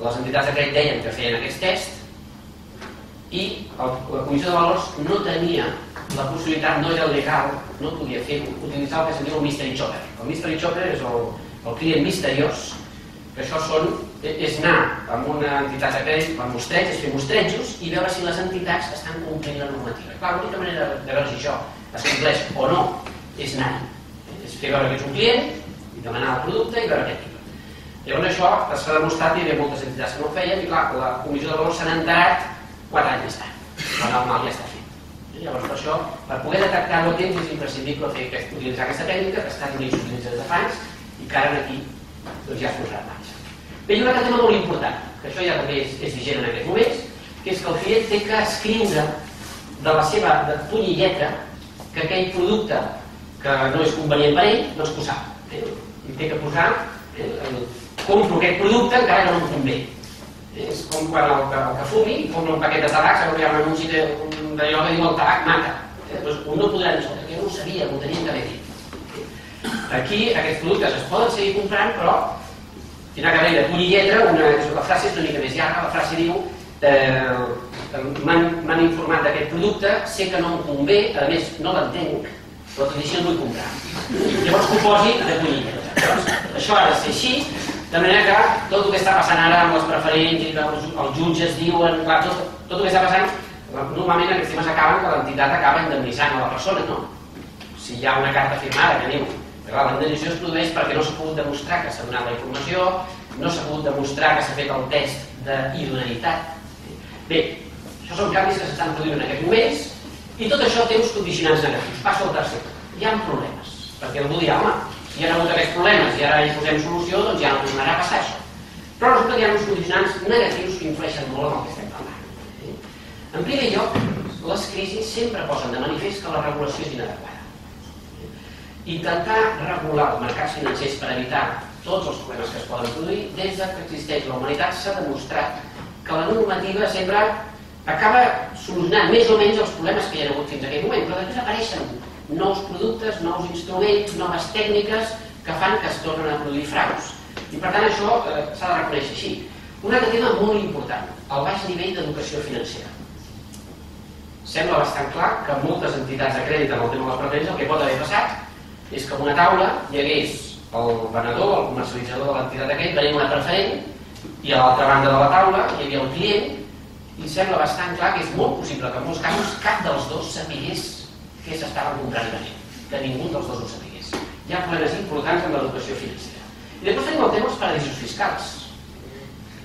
les entitats de crèdit deien que feien aquests tests i el, la Comissió de Valors no tenia la possibilitat, no era legal, no podia fer, utilitzar el que se'n diu el mystery shopper. El mystery shopper és el, el client misteriós, que això són, és anar amb una entitat de crèdit, amb mostreig, fer mostrejos i veure si les entitats estan complint la normativa. Clar, l'única manera de veure si això es compleix o no és anar és fer veure que ets un client i demanar el producte i veure què et Llavors això s'ha demostrat i hi havia moltes entitats que no ho feien i clar, la comissió de valors s'ha enterat 4 anys més tard, quan el mal ja està. Llavors per això, per poder detectar-ho temps és imprescindible fer aquest, utilitzar aquesta tècnica que està Units s'utilitza des de fa anys i que ara aquí doncs, ja es posarà en marxa. Bé, hi ha un altre tema molt important, que això ja també és, és vigent en aquests moments, que és que el client té que escriure de la seva de puny i lletra que aquell producte que no és convenient per ell, doncs que ho sap. Eh? I té que posar eh, compro aquest producte encara que no em convé. És com quan el que, el que fumi compra un paquet de tabac, segons hi ha un anunci d'allò que diu el tabac mata. Eh? Doncs un no podrà dir, que jo no ho sabia, m'ho tenien d'haver dit. Aquí aquests productes es poden seguir comprant, però tindrà que haver de puny lletra, una, la frase és una mica més llarga, la frase diu eh, m'han informat d'aquest producte, sé que no em convé, a més no l'entenc, però així el vull comprar. Llavors que ho posi de puny lletra. Llavors, això ha de ser així, de manera que tot el que està passant ara amb les preferents i els, els jutges diuen, clar, tot, tot el que està passant, normalment aquests temes acaben que l'entitat acaba indemnitzant a la persona, no? Si hi ha una carta firmada que diu que la indemnització es produeix perquè no s'ha pogut demostrar que s'ha donat la informació, no s'ha pogut demostrar que s'ha fet el test d'idoneïtat. Bé, això són canvis que s'estan produint en aquests moments i tot això té uns condicionants negatius. Passo al tercer. Hi ha problemes, perquè algú dirà, home, hi ha hagut aquests problemes i ara hi posem solució, doncs ja no tornarà a passar això. Però resulta que hi ha uns condicionants negatius que influeixen molt en el que estem parlant. En primer lloc, les crisis sempre posen de manifest que la regulació és inadequada. Intentar regular els mercats financers per evitar tots els problemes que es poden produir, des que existeix la humanitat s'ha demostrat que la normativa sempre acaba solucionant més o menys els problemes que hi ha hagut fins a aquell moment, però després apareixen nous productes, nous instruments, noves tècniques que fan que es tornen a produir fraus. I per tant això eh, s'ha de reconèixer així. Un altre tema molt important, el baix nivell d'educació financera. Sembla bastant clar que moltes entitats de crèdit en el tema de les preferents el que pot haver passat és que en una taula hi hagués el venedor, el comercialitzador de l'entitat crèdit venent una preferent i a l'altra banda de la taula hi havia el client i sembla bastant clar que és molt possible que en molts casos cap dels dos sapigués què s'estaven comprant i venent, que ningú dels dos ho sapigués. Hi ha problemes importants amb l'educació financera. I després tenim el tema dels paradisos fiscals.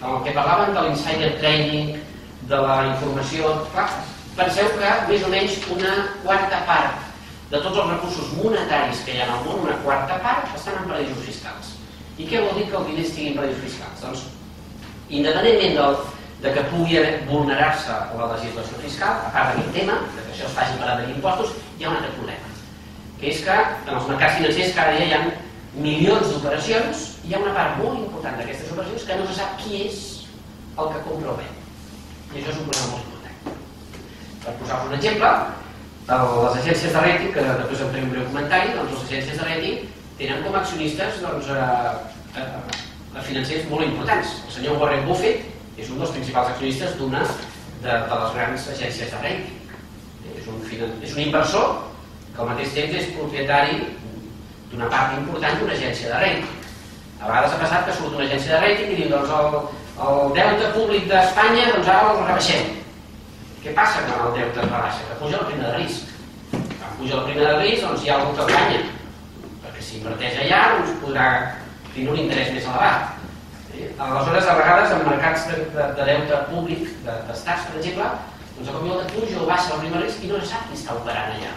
El que parlaven de l'insider trading, de la informació... Clar, penseu que més o menys una quarta part de tots els recursos monetaris que hi ha al món, una quarta part, estan en paradisos fiscals. I què vol dir que el diner estigui en paradisos fiscals? Doncs, independentment del, de que pugui vulnerar-se la legislació fiscal, a part d'aquest tema, de que això es faci per haver impostos, hi ha un altre problema, que és que en els mercats financers cada dia hi ha milions d'operacions i hi ha una part molt important d'aquestes operacions que no se sap qui és el que compra o ven. I això és un problema molt important. Per posar-vos un exemple, les agències de rating, que després en faré un breu comentari, doncs les agències de rating tenen com a accionistes doncs, a, a, a financers molt importants. El senyor Warren Buffett és un dels principals accionistes d'una de, de les grans agències de rating. És un, és un inversor que al mateix temps és propietari d'una part important d'una agència de rating. A vegades ha passat que surt una agència de rating i diu doncs el, el deute públic d'Espanya doncs ara el rebaixem. Què passa quan el deute es rebaixa? Que puja la prima de risc. Quan puja la prima de risc, doncs hi ha algú que guanya. Perquè si inverteix allà, doncs podrà tenir un interès més elevat. Aleshores, a vegades, en mercats de, de, de deute públic, d'estats, per exemple, doncs a cop i volta puja o baixa prima de risc i no se sap qui està operant allà.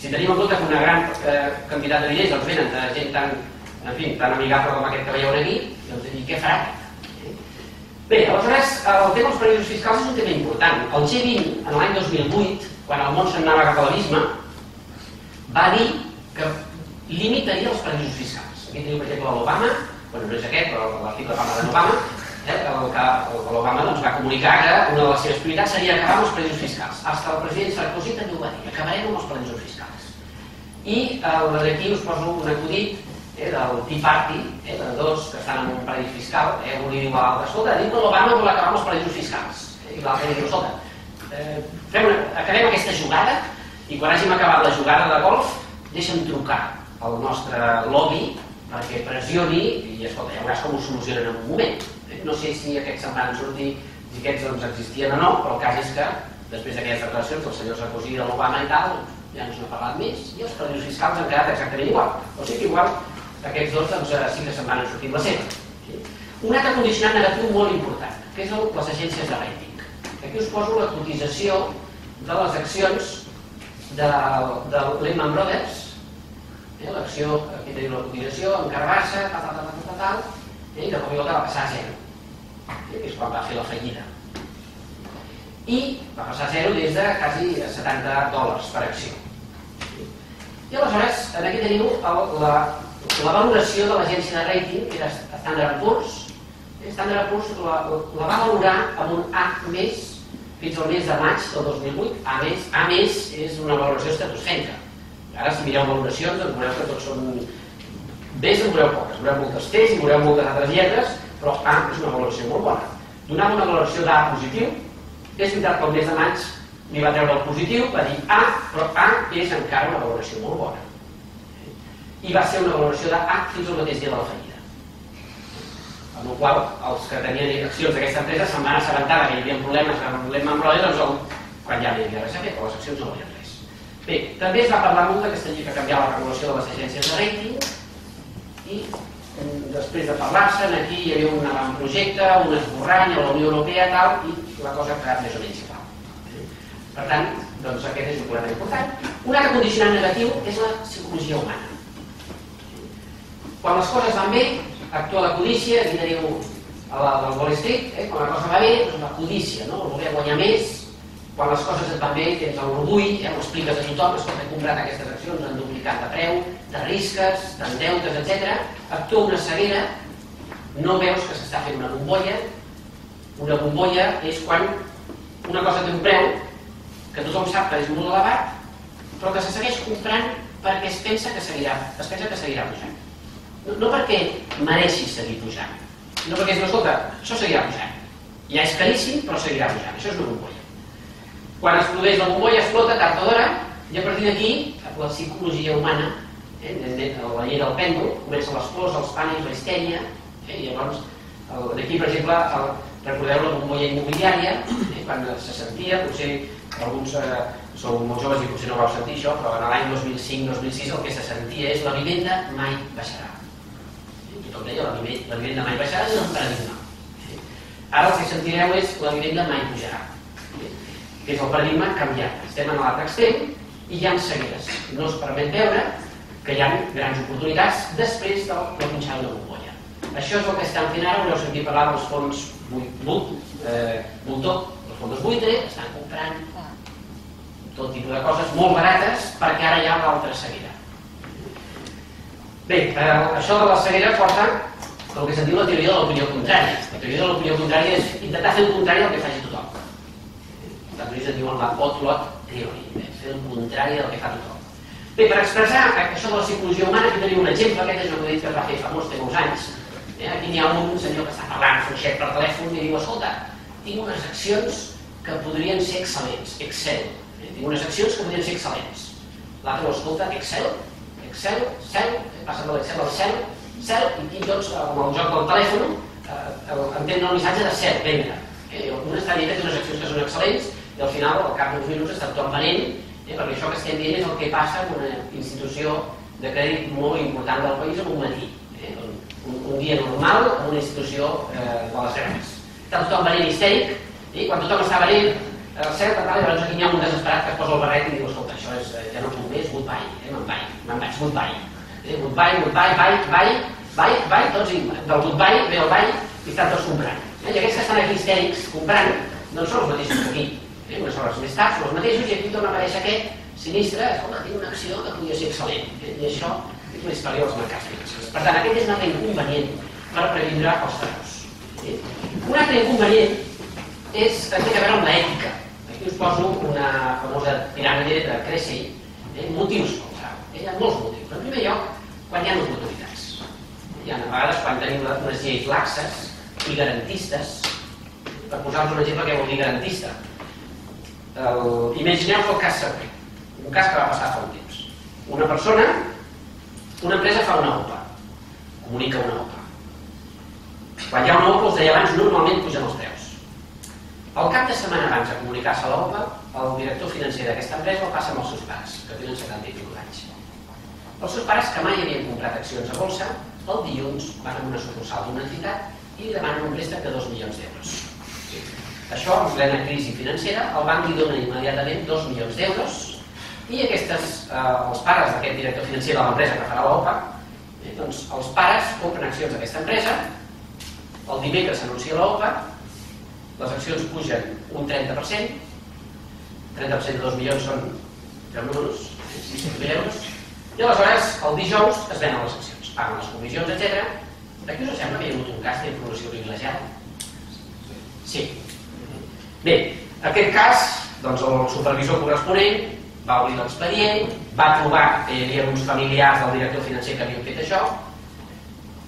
Si tenim en compte que una gran eh, quantitat de diners els venen de gent tan, en fi, tan amigable com aquest que veieu aquí, doncs, i què farà? Bé, aleshores, el tema dels paradisos fiscals és un tema important. El G20, en l'any 2008, quan el món se'n anava cap a l'abisme, va dir que limitaria els paradisos fiscals. Aquí teniu, per exemple, l'Obama, bueno, no és aquest, però l'article parla de l'Obama, eh, el que l'Obama doncs, va comunicar que una de les seves prioritats seria acabar amb els paradisos fiscals. Fins el president Sarkozy també ho va dir, acabarem amb els paradisos fiscals. I eh, aquí us poso un acudit eh, del Tea Party, eh, de dos que estan en un paradís fiscal, eh, un li diu a l'altre, escolta, diu que l'Obama vol acabar amb els paradisos fiscals. Eh, I l'altre diu, escolta, eh, fem una, acabem aquesta jugada i quan hàgim acabat la jugada de golf, deixa'm trucar al nostre lobby perquè pressioni i escolta, ja veuràs com ho solucionen en un moment. Eh, no sé si aquests se'n van sortir, si aquests doncs, existien o no, però el cas és que després d'aquestes declaracions del senyor Sarkozy de l'Obama i tal, ja se n'ha parlat més, i els paradisos fiscals han quedat exactament igual. O sigui que igual aquests dos doncs, eh, sí que se'n van sortir la seva. Sí? Un altre condicionant negatiu molt important, que és el, les agències de rating. Aquí us poso la cotització de les accions de, de Lehman Brothers, eh, l'acció, aquí tenim la cotització, en Carbassa, tal, tal, tal, tal, tal, eh, i de cop i volta va passar a zero, eh, que és quan va fer la fallida i va passar a zero des de quasi 70 dòlars per acció. I aleshores, aquí teniu el, la, la valoració de l'agència de rating, que era Standard Poor's. Standard Poor's la, la va valorar amb un A més fins al mes de maig del 2008. A més, A més és una valoració estratosfèrica. Ara, si mireu valoracions, doncs veureu que tots són... Bs en veureu poques, veureu moltes T's i veureu moltes altres lletres, però A és una valoració molt bona. Donava una valoració d'A positiu, és veritat que el mes de maig li va treure el positiu, va dir A, però A és encara una valoració molt bona. I va ser una valoració de A fins al mateix dia de la fallida. Amb la qual els que tenien accions d'aquesta empresa se'n van assabentar que hi havia problemes amb Lehman Brothers, doncs, quan ja hi havia res a fer, però les accions no res. Bé, també es va parlar molt que s'havia que canviar la regulació de les agències de rating i després de parlar-se'n, aquí hi havia un avantprojecte, un esborrany a la Unió Europea tal, i la cosa ha quedat més o menys igual. Per tant, doncs aquest és un problema important. Un altre condicionant negatiu és la psicologia humana. Quan les coses van bé, actua la codícia, aquí teniu del Wall Street, eh? quan la cosa va bé, doncs la codícia, no? el voler guanyar més, quan les coses et van bé tens l'orgull, eh? ho expliques a tothom, escolta, he comprat aquestes accions, han duplicat de preu, de risques, deutes, etc. Actua una ceguera, no veus que s'està fent una bombolla, una bombolla és quan una cosa té un preu que tothom sap que és molt elevat, però que se segueix comprant perquè es pensa que seguirà, es pensa que seguirà pujant. No, no perquè mereixi seguir pujant, no perquè és, no, escolta, això seguirà pujant. Ja és caríssim, però seguirà pujant. Això és una bombolla. Quan es produeix la bombolla, explota tard o d'hora, i a partir d'aquí, la psicologia humana, eh, la llei del pèndol, comença les plors, els pànics, la histèria, eh, i llavors, aquí, per exemple, el, Recordeu la bombolla immobiliària, eh, quan se sentia, potser alguns eh, sou molt joves i potser no vau sentir això, però en l'any 2005-2006 el que se sentia és la vivenda mai baixarà. I tothom deia la vivenda, la vivenda mai baixarà és un paradigma. Ara el que sentireu és la vivenda mai pujarà. Que és el paradigma canviat. Estem en l'altre extrem i hi ha cegueres. No es permet veure que hi ha grans oportunitats després de la punxada de bombolla. Això és el que estan fent ara, haureu sentit parlar dels fons eh, Voltor, els fons buitre, estan comprant tot tipus de coses molt barates perquè ara hi ha l'altra ceguera. Bé, eh, això de la ceguera porta el que se'n diu la teoria de l'opinió contrària. La teoria de l'opinió contrària és intentar fer el contrari del que faci tothom. Anglès en diuen la pot-lot theory, eh? fer el contrari del que fa tothom. Bé, per expressar això de la psicologia humana, aquí tenim un exemple, aquest és un acudit que es va fer fa molts, té molts anys, Eh? Aquí n'hi ha un senyor que està parlant fluixet per telèfon i diu, escolta, tinc unes accions que podrien ser excel·lents, Excel. Eh? Tinc unes accions que podrien ser excel·lents. L'altre ho escolta, Excel, Excel, cel, passa de l'Excel al cel, cel, i aquí tots, amb el joc del telèfon, eh, entenen el missatge de cel, vendre. Eh? Un està dient que té unes accions que són excel·lents i al final, al cap d'uns minuts, està tothom venent, eh? perquè això que estem dient és el que passa en una institució de crèdit molt important del país en un matí. Eh? Un, un dia normal en una institució eh, de les grans. Està tothom venent histèric, i quan tothom està venent, el cert, tal, llavors aquí hi ha un desesperat que es posa el barret i diu, escolta, això és, eh, ja no puc més, goodbye, eh? me'n vaig, me'n vaig, goodbye. Eh? Goodbye, goodbye, bye, bye, bye, bye, tots, i del goodbye ve el bye i estan tots comprant. Eh? I aquests que estan aquí histèrics comprant, doncs són els mateixos que aquí. Eh? Unes hores més tard els mateixos i aquí torna a aparèixer aquest sinistre, escolta, tinc una acció que podria ser excel·lent. I això és una història dels mercats financers. Per tant, aquest és un altre inconvenient per previndre els fraus. Eh? Un altre inconvenient és, té a veure amb l'ètica Aquí us poso una famosa piràmide de Cressy, eh? motius pel frau. Eh? Hi ha molts motius. En primer lloc, quan hi ha oportunitats. Hi ha a vegades quan tenim unes lleis laxes i garantistes, per posar-vos un exemple què vol dir garantista. El... Imagineu el cas següent, un cas que va passar fa un temps. Una persona, una empresa fa una OPA, comunica una OPA. Quan hi ha una OPA, us deia abans, normalment pugen els preus el cap de setmana abans de comunicar-se a l'OPA, el director financer d'aquesta empresa el passa amb els seus pares, que tenen 75 anys. Els seus pares, que mai havien comprat accions a bolsa, el dilluns van a una sucursal d'una entitat i demanen un préstec de 2 milions d'euros. Això, en plena crisi financera, el banc li dona immediatament 2 milions d'euros i aquestes, eh, els pares d'aquest director financer de l'empresa que farà l'OPA, eh, doncs els pares compren accions d'aquesta empresa, el dimecres s'anuncia l'OPA les accions pugen un 30%, 30% de 2 milions són 10 números, 600.000 euros, i aleshores el dijous es venen les accions, paguen les comissions, etc. Aquí us sembla que hi ha hagut un cas d'informació privilegiada? Sí. Bé, aquest cas, doncs el supervisor corresponent va obrir l'expedient, va trobar que hi havia uns familiars del director financer que havien fet això,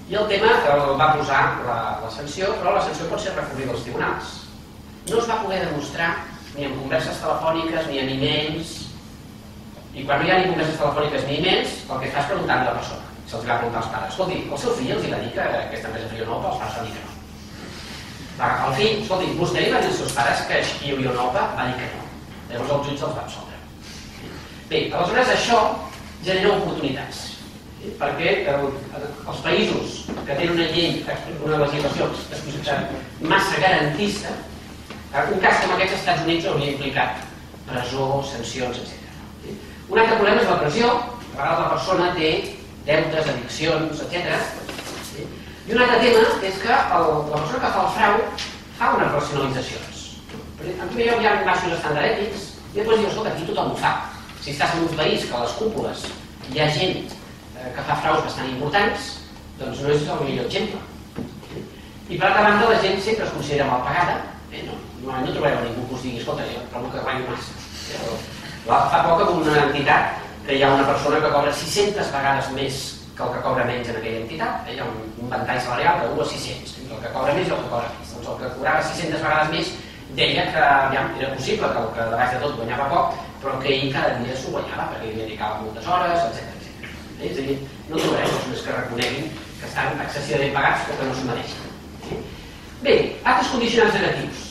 i el tema el va posar la, la sanció, però la sanció pot ser recorrida als tribunals. No es va poder demostrar ni en converses telefòniques ni en e-mails, i quan no hi ha ni converses telefòniques ni e-mails, el que fa és preguntar a la persona. Se'ls va preguntar als pares, escolti, el seu fill els va dir que aquesta empresa faria una OPA, els pares van dir que no. Va, el fill, escolti, vostè li va dir als seus pares que hi hauria una OPA, va dir que no. Llavors el jutge els va absoldre. Bé, aleshores això genera oportunitats perquè el, els països que tenen una llei, una legislació massa garantista, un cas com aquest als Estats Units hauria implicat presó, sancions, etc. Un altre problema és la pressió, a vegades la persona té deutes, addiccions, etc. I un altre tema és que el, la persona que fa el frau fa unes racionalitzacions. En primer lloc hi ha baixos estàndards ètics i després dius, escolta, aquí tothom ho fa. Si estàs en un país que a les cúpules hi ha gent Eh, que fa fraus bastant importants, doncs no és el millor exemple. I per altra banda, la gent sempre es considera mal pagada, eh? no, no, no trobareu ningú que us digui, escolta, jo trobo que guanyo massa. Eh? Fa poc en una entitat que hi ha una persona que cobra 600 vegades més que el que cobra menys en aquella entitat. Eh? Hi ha un, un ventall salarial de 1 a 600, entre el que cobra més i el que cobra més. Doncs el que cobrava 600 vegades més deia que ja, era possible que el que de baix de tot guanyava poc, però que ell cada dia s'ho guanyava perquè li dedicava moltes hores, etc. Eh? És a dir, no trobarem persones que reconeguin que estan excessivament pagats o que no s'ho mereixen. Bé, altres condicionants negatius.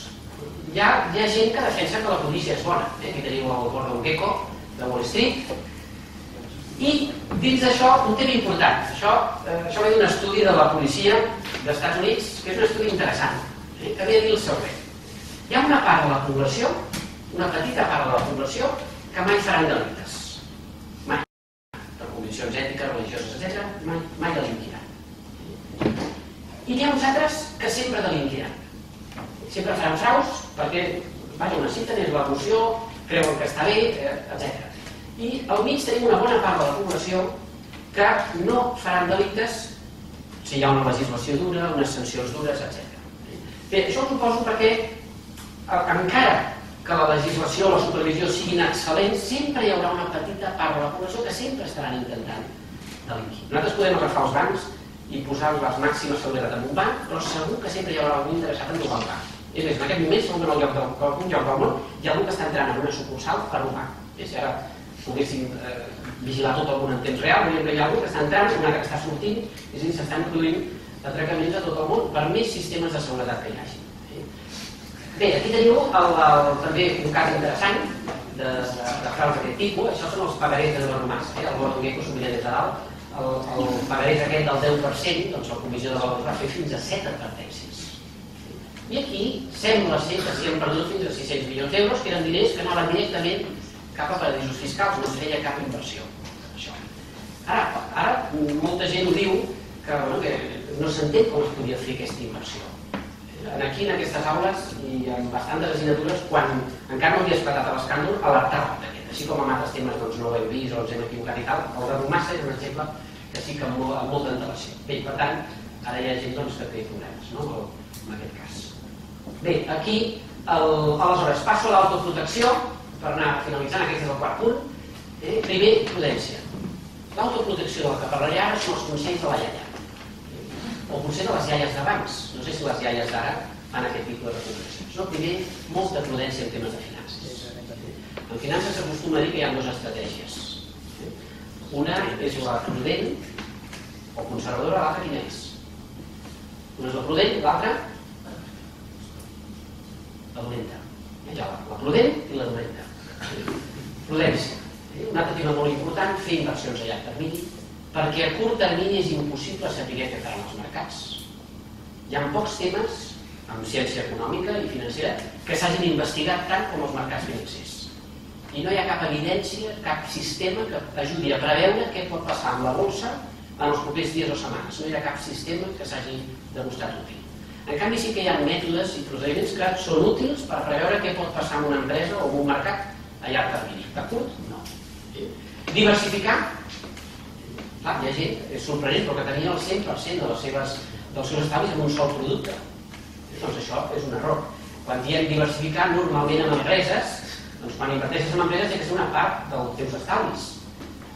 Hi ha, hi ha gent que defensa que la policia és bona. Eh? Aquí tenim el Gordon Gecko de Wall Street. I dins d'això, un tema important. Això, eh, això ve d'un estudi de la policia dels Estats Units, que és un estudi interessant, eh? que ve a dir el següent. Hi ha una part de la població, una petita part de la població, que mai faran delictes condicions ètiques, religioses, etc., mai, mai delinquiran. I n'hi ha uns altres que sempre delinquiran. Sempre faran fraus perquè, vaja, una cita és l'emoció, creuen que està bé, eh, etc. I al mig tenim una bona part de la població que no faran delictes si hi ha una legislació dura, unes sancions dures, etc. Bé, això ho suposo perquè encara que la legislació o la supervisió siguin excel·lents, sempre hi haurà una petita part de la població que sempre estaran intentant delinquir. Nosaltres podem agafar els bancs i posar les màximes seguretat en un banc, però segur que sempre hi haurà algú interessat en robar un banc. És més, en aquest moment, segur que en el algun lloc del món hi ha algú que està entrant en una sucursal per. I si ara poguéssim eh, vigilar tot el món en temps real, veuríem que hi ha algú que està entrant, un altre que està sortint, és a dir, s'estan produint atracaments a tot el món per més sistemes de seguretat que hi hagi. Bé, aquí teniu el, el, també un cas interessant de, de, de fraus d'aquest tipus. Això són els pagarés de normals, eh? el que mira des de dalt. El, el pagarés aquest del 10%, doncs la comissió de valors va fer fins a 7 advertències. I aquí sembla ser que s'hi han perdut fins a 600 milions d'euros, que eren diners que anaven directament cap a paradisos fiscals, no es feia cap inversió. Això. Ara, ara molta gent diu que, bueno, que no s'entén com es podia fer aquesta inversió aquí en aquestes aules i en bastantes assignatures, quan encara no havia esclatat l'escàndol, alertava d'aquest. Així com en altres temes doncs, no ho hem vist o ens hem equivocat i tal, el de Romassa és un exemple que sí que amb, amb molta antelació. Bé, per tant, ara hi ha gent doncs, que té problemes, no? en aquest cas. Bé, aquí, el, aleshores, passo a l'autoprotecció, per anar finalitzant, aquest és el quart punt. Eh? Primer, prudència. L'autoprotecció del que parlaré ara són els consells de la iaia o potser de les iaies d'abans. No sé si les iaies d'ara fan aquest tipus de recomanacions. No? Primer, molta prudència en temes de finances. En finances s'acostuma a dir que hi ha dues estratègies. Una és la prudent o conservadora, l'altra quina és? Una és la prudent, l'altra la dolenta. Ja, la prudent i la dolenta. Prudència. Un altre tema molt important, fer inversions a llarg termini, perquè a curt termini és impossible saber què faran els mercats. Hi ha pocs temes amb ciència econòmica i financera que s'hagin investigat tant com els mercats financers. I no hi ha cap evidència, cap sistema que ajudi a preveure què pot passar amb la borsa en els propers dies o setmanes. No hi ha cap sistema que s'hagi demostrat útil. En canvi sí que hi ha mètodes i procediments que són útils per preveure què pot passar amb una empresa o amb un mercat a llarg termini. De curt, no. Diversificar Clar, hi ha gent, és sorprenent, però que tenia el 100% de les seves, dels seus estalvis en un sol producte. Doncs això és un error. Quan diem diversificar normalment en empreses, doncs quan inverteixes en empreses té que ser una part dels teus estalvis.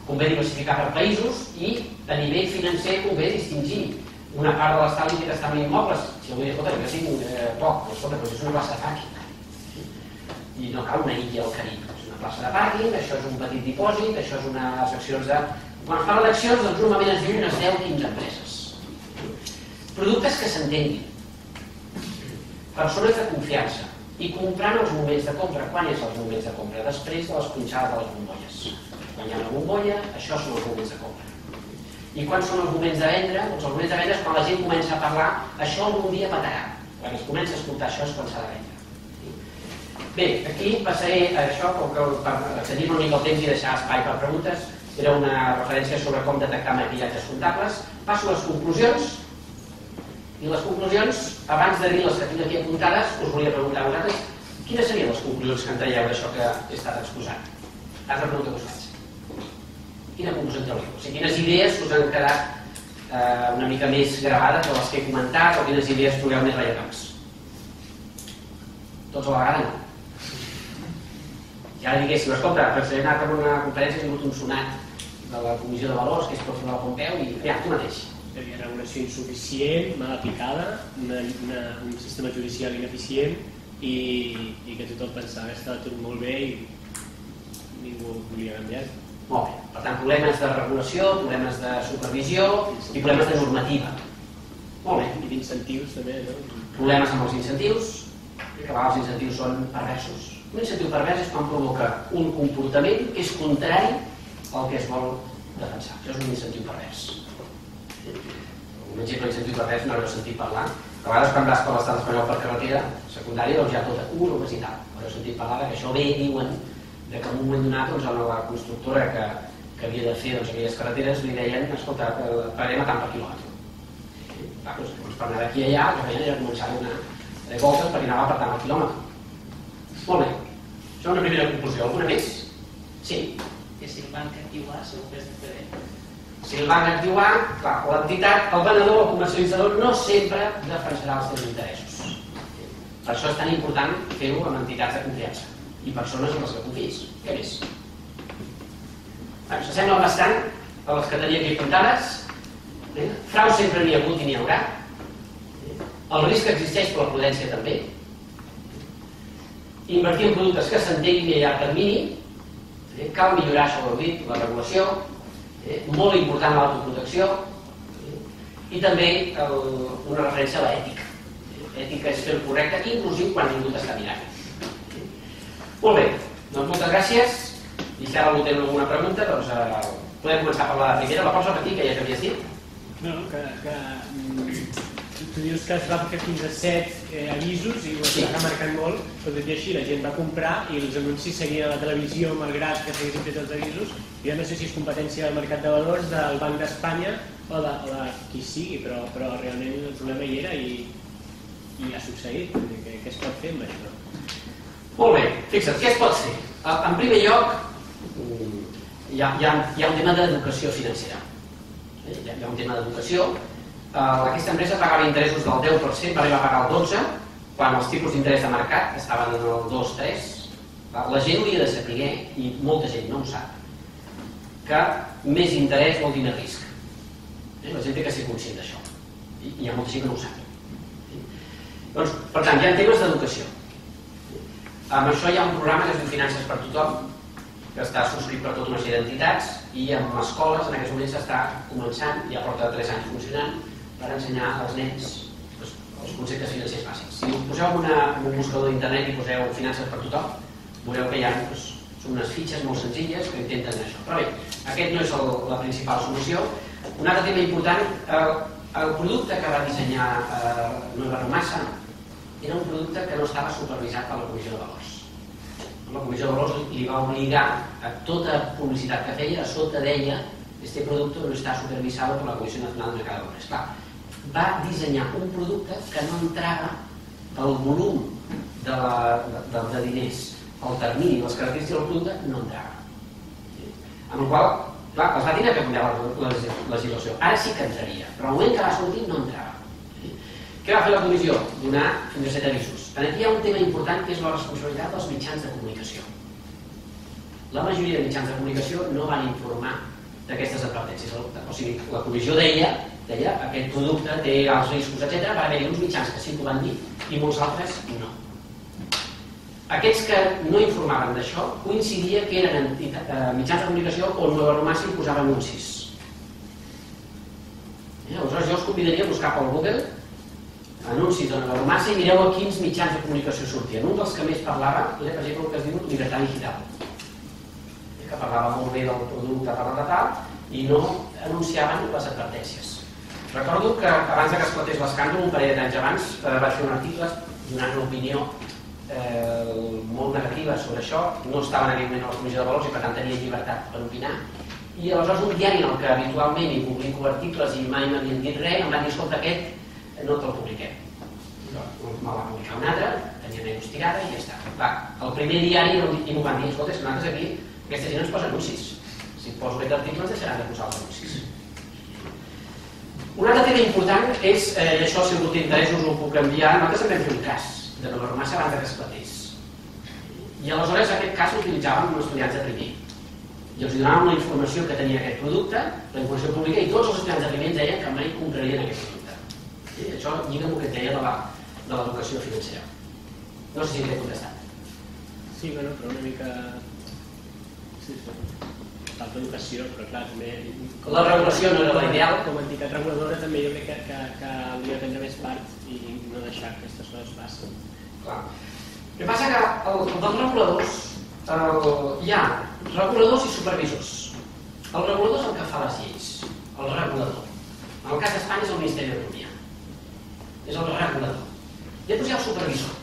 Convé diversificar per països i a nivell financer convé distingir una part de l'estalvi que està en immobles. Si algú diu, escolta, jo tinc eh, poc, doncs, escolta, doncs és una plaça de pàrquing. I no cal una illa al Carib. Una plaça de pàrquing, això és un petit dipòsit, això és unes seccions de quan fan eleccions, doncs normalment es diuen unes 10-15 empreses. Productes que s'entenguin. Persones de confiança. I comprant els moments de compra. Quan és els moments de compra? Després de les punxades de les bombolles. Quan hi ha una bombolla, això són els moments de compra. I quan són els moments de vendre? Doncs els moments de vendre és quan la gent comença a parlar això algun dia patarà. Quan es comença a escoltar això és quan s'ha de vendre. Bé, aquí passaré a això, com que per tenir una mica el temps i deixar espai per preguntes, era una referència sobre com detectar maquillatges comptables. Passo a les conclusions, i les conclusions, abans de dir les que tinc aquí apuntades, us volia preguntar a vosaltres quines serien les conclusions que en traieu d'això que he estat exposant? Altra pregunta que us faig. Quina conclusió en traieu? O sigui, quines idees us han quedat eh, una mica més gravades de les que he comentat o quines idees trobeu més rellevants? Tots a la vegada no. Ja diguéssim, escolta, per ser anat a una conferència he tingut un sonat de la Comissió de Valors, que és professor de la Pompeu, i ja, tu mateix. Hi havia regulació insuficient, mal aplicada, una, una, un sistema judicial ineficient i, i que tothom pensava que estava tot molt bé i ningú volia canviar. Molt bé. Per tant, problemes de regulació, problemes de supervisió i problemes de normativa. Molt bé. I d'incentius també, no? Problemes amb els incentius, que a vegades els incentius són perversos. Un incentiu pervers és quan provoca un comportament que és contrari el que es vol defensar. Això és un incentiu pervers. Un exemple d'incentiu pervers no heu sentit parlar. A vegades quan vas per l'estat espanyol per carretera secundària doncs hi ha tota una obesitat. Però heu sentit parlar que això ve, diuen, de que en un moment donat doncs, a la constructora que, que havia de fer doncs, aquelles carreteres li deien, escolta, pagarem a tant per quilòmetre. Va, doncs, doncs, per anar d'aquí allà, el que feien era començar a donar voltes perquè anava per tant al quilòmetre. Molt bé. Això és una primera conclusió. Alguna més? Sí si el banc activar segur que és diferent. Si el banc activar, clar, l'entitat, el venedor o el comercialitzador no sempre defensarà els seus interessos. Per això és tan important fer-ho amb entitats de confiança i persones en les que confis. Què més? Bueno, S'assembla bastant a les que tenia aquí apuntades. Eh? Frau sempre n'hi ha hagut i n'hi haurà. Eh? El risc existeix per la prudència també. Invertir en productes que s'entenguin a llarg termini Eh, cal millorar, això ho dit, la regulació, eh, molt important l'autoprotecció eh, i també el, una referència a l'ètica. Eh, ètica és fer el correcte, inclusiu quan ningú t'està mirant. Molt bé, doncs moltes gràcies. I si ara té alguna pregunta, doncs eh, podem començar per la primera. La pots repetir, que ja t'havies dit? No, que, que tu dius que es van fer fins a 7 eh, avisos i ho Sí. està marcant molt, però tot i així la gent va comprar i els anuncis seguien a la televisió malgrat que s'haguessin fet els avisos. Jo no sé si és competència del mercat de valors, del Banc d'Espanya o de, o de qui sigui, però, però realment el problema hi era i, i ha succeït. Què, què es pot fer amb això? Molt bé, fixa't, què es pot fer? En primer lloc, mm, hi ha, hi ha, hi ha un tema d'educació financera. Eh, Hi ha, hi ha un tema d'educació. Eh, Aquesta empresa pagava interessos del 10%, va arribar a pagar el 12%, quan els tipus d'interès de mercat estaven en el 2-3. La gent hauria de saber, i molta gent no ho sap, que més interès vol dir més risc. Eh, La gent té que ser conscient d'això. I hi ha molta gent que no ho sap. Doncs, per tant, hi ha temes d'educació. Amb això hi ha un programa que es diu Finances per tothom, que està subscrit per tota una sèrie d'entitats i amb escoles en aquests moments està començant, ja porta 3 anys funcionant, per ensenyar als nens doncs, els conceptes financers bàsics. Si us poseu una, en un buscador d'internet i poseu Finances per tothom, veureu que hi ha doncs, són unes fitxes molt senzilles que intenten això. Però bé, aquest no és el, la principal solució. Un altre tema important, el, el producte que va dissenyar eh, Nueva Romassa era un producte que no estava supervisat per la Comissió de Valors. La Comissió de Valors li va obligar a tota publicitat que feia, a sota deia este producte no està supervisado por la Comissió Nacional de Mercado de Valores. Clar, va dissenyar un producte que no entrava el volum de, la, de, de diners, el termini, les característiques del producte no entrava. Amb la qual clar, es va tenir que canviar la, legislació. Ara sí que entraria, però al moment que va sortir no entrava. Què va fer la comissió? Donar fins a set avisos. Aquí hi ha un tema important que és la responsabilitat dels mitjans de comunicació. La majoria de mitjans de comunicació no van informar d'aquestes advertències. O sigui, la comissió deia, deia aquest producte té alts riscos, etc. Va haver-hi uns mitjans que sí que ho van dir i molts altres no. Aquests que no informaven d'això coincidia que eren eh, mitjans de comunicació on Romassa hi posava anuncis. Eh, aleshores jo us convidaria a buscar pel Google anuncis de Nueva Romassa i mireu a quins mitjans de comunicació sortien. Un dels que més parlava era, per exemple, el que es diu Libertad Digital, que parlava molt bé del producte per la tal i no anunciaven les advertències. Recordo que abans que esclatés l'escàndol, un parell d'anys abans, eh, vaig fer un article donant una opinió eh, molt negativa sobre això. No estava en aquell moment a la Comissió de Valors i per tant tenia llibertat per opinar. I aleshores un diari en el que habitualment hi publico articles i mai m'havien dit res, em van dir, escolta, aquest no te'l publiquem. Doncs me va publicar un altre, tenia menys tirada i ja està. Va, el primer diari i m'ho van dir, escolta, és que nosaltres aquí, aquesta gent ens posa anuncis. Si poso aquest article ens deixaran de posar els anuncis. Un altre tema important és, eh, i això si algú té us ho puc enviar, nosaltres en vam fer un cas de Nova Romassa abans que esclatés. I aleshores aquest cas l'utilitzàvem amb estudiants de primer. I els donàvem la informació que tenia aquest producte, la informació pública, i tots els estudiants de primer deien que mai comprarien aquest producte. I això lliga amb el que et deia de l'educació financera. No sé si t'he contestat. Sí, bueno, però una mica... Sí, sí. Falta educació, però clar, també... La regulació no era la ideal. Com a entitat reguladora també jo crec que, que, que hauria de prendre més part i no deixar que aquestes coses passin. Clar. El que passa que el, el dels reguladors el, hi ha reguladors i supervisors. El regulador és el que fa les lleis, el regulador. En el cas d'Espanya és el Ministeri d'Economia. És el regulador. I després hi ha el supervisor.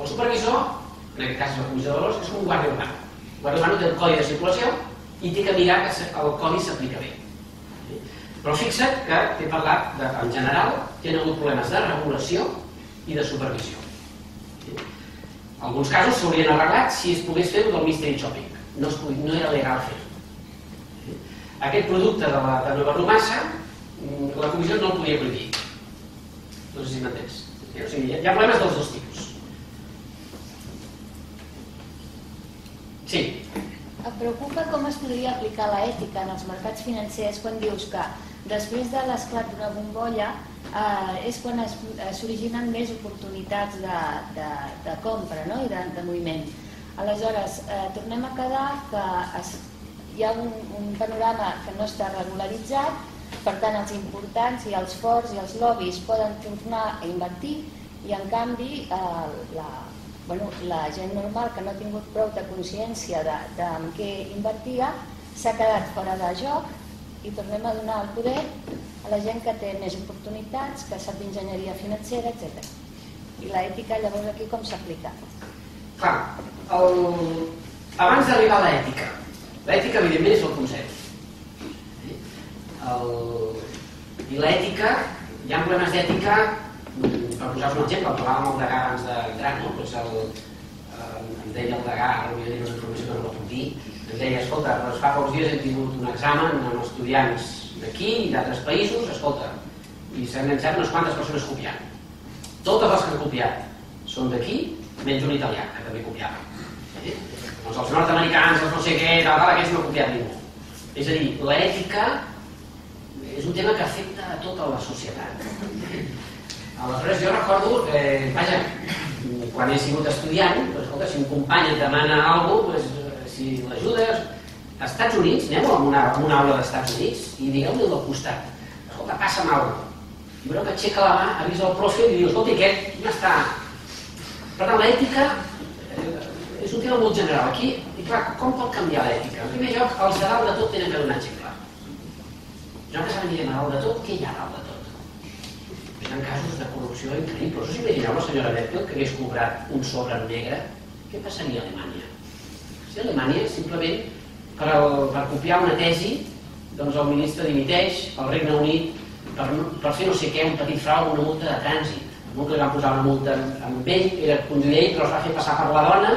El supervisor, en aquest cas és la Comissió de Valors, és un guàrdia urbà. El guàrdia urbà té el codi de circulació i té que mirar que el codi s'aplica bé. Però fixa't que t'he parlat de, en general que hi ha hagut problemes de regulació i de supervisió. Alguns casos s'haurien arreglat si es pogués fer el del mystery shopping. No, es no era legal fer-ho. Aquest producte de la de Nova Romassa, mm, la comissió no el podia prohibir. No sé si m'entens. O sigui, hi ha problemes dels dos tipus. Sí, Et preocupa com es podria aplicar la ètica en els mercats financers quan dius que després de l'esclat d'una bombolla eh, és quan s'originen més oportunitats de, de, de compra no? i de, de moviment. Aleshores, eh, tornem a quedar que es, hi ha un, un panorama que no està regularitzat, per tant els importants i els forts i els lobbies poden tornar a invertir I en canvi, eh, la, bueno, la gent normal que no ha tingut prou de consciència de, de en què invertia s'ha quedat fora de joc i tornem a donar el poder a la gent que té més oportunitats, que sap d'enginyeria financera, etc. I l'ètica llavors aquí com s'aplica? Clar, el... abans d'arribar a l'ètica, l'ètica evidentment és el concepte. El... I l'ètica, hi ha problemes d'ètica, per posar-vos un exemple, parlàvem amb el Degà abans d'entrar, no? Pues el, eh, em deia el Degà, ara vull dir una informació que no la puc dir, em deia, escolta, doncs fa pocs dies hem tingut un examen amb estudiants d'aquí i d'altres països, escolta, i s'han enganxat unes quantes persones copiant. Totes les que han copiat són d'aquí, menys un italià, que també copiava. Eh? Doncs els nord-americans, els no sé què, tal, tal, aquests no copiat ningú. És a dir, l'ètica és un tema que afecta a tota la societat. Aleshores jo recordo, eh, vaja, quan he sigut estudiant, doncs, escolta, si un company et demana alguna cosa, doncs, si l'ajudes, als Estats Units, aneu a una, a una aula dels Estats Units i digueu-li del costat, escolta, passa'm alguna cosa. I veureu que aixeca la mà, avisa el profe i diu, escolta, aquest no està per tant, l'ètica eh, és un tema molt general. Aquí, i clar, com pot canviar l'ètica? En primer lloc, els de dalt de tot tenen que donar exemple. Jo que saben dir a dalt de tot, què hi ha a dalt de tot? Ha casos de corrupció increïbles. Us imagineu la senyora Merkel que hagués cobrat un sobre en negre? Què passaria a Alemanya? Si a Alemanya, simplement, per, el, per copiar una tesi, doncs el ministre dimiteix, el Regne Unit, per, per fer no sé què, un petit frau, una multa de trànsit no que li van posar una multa amb ell, era ell, però es va fer passar per la dona,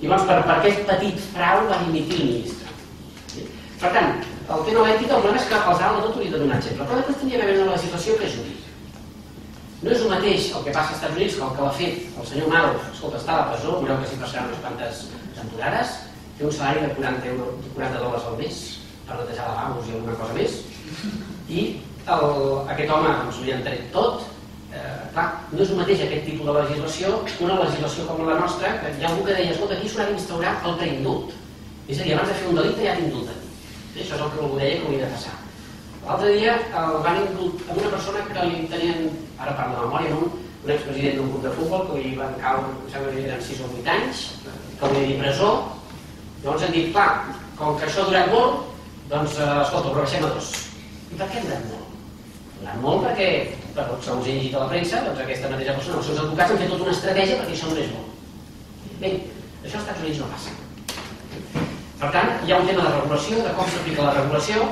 i llavors per, per aquest petit frau va dimitir el ministre. Per tant, el tema l'ètica, el problema és que els de tot hauria de donar exemple, però després tenia a veure una legislació que jurídica. No és el mateix el que passa als Estats Units que el que l'ha fet el senyor Madoff, escolta, està a la presó, veureu que s'hi passaran unes quantes temporades, té un salari de 40, euros, 40 dòlars al mes per netejar lavabos i alguna cosa més, i el, aquest home doncs, li han tret tot, eh, clar, no és el mateix aquest tipus de legislació que una legislació com la nostra, que hi ha algú que deia, escolta, aquí s'haurà d'instaurar el preindult. És a dir, abans de fer un delicte ja t'indulten. Això és el que algú deia que hauria de passar. L'altre dia el van indultar una persona que li tenien, ara parlo de memòria, un, un expresident d'un club de futbol que li van caure, em sembla que eren 6 o 8 anys, que hauria dir presó. Llavors han dit, clar, com que això ha durat molt, doncs, eh, escolta, ho rebaixem a dos. I per què han durat molt? Durat molt perquè per segons he llegit a la premsa, doncs aquesta mateixa persona, els seus advocats han fet tota una estratègia perquè això no és bo. Bé, això als Estats Units no passa. Per tant, hi ha un tema de regulació, de com s'aplica la regulació.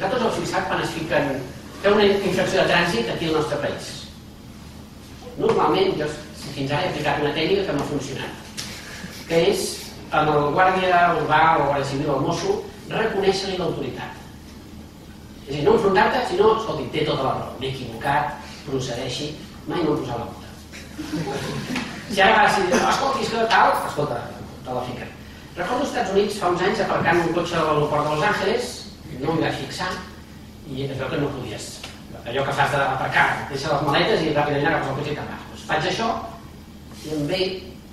Vosaltres heu fixat quan es fiquen fer una infracció de trànsit aquí al nostre país. Normalment, jo fins ara he aplicat una tècnica que no ha funcionat, que és amb el guàrdia urbà o guàrdia civil o el mosso reconèixer-li l'autoritat és a dir, no enfrontar-te, sinó, escolti, té tota la raó, m'he equivocat, procedeixi, mai no em posar la multa. Si ara vas dir, escolti, és que tal, escolta, te la fica. Recordo als Estats Units fa uns anys aparcant un cotxe a l'aeroport de Los Angeles, no m'hi vaig fixar, i es veu que no podies. Allò que fas d'aparcar, deixa les maletes i ràpidament agafes el cotxe i te'n vas. Doncs faig això, i em ve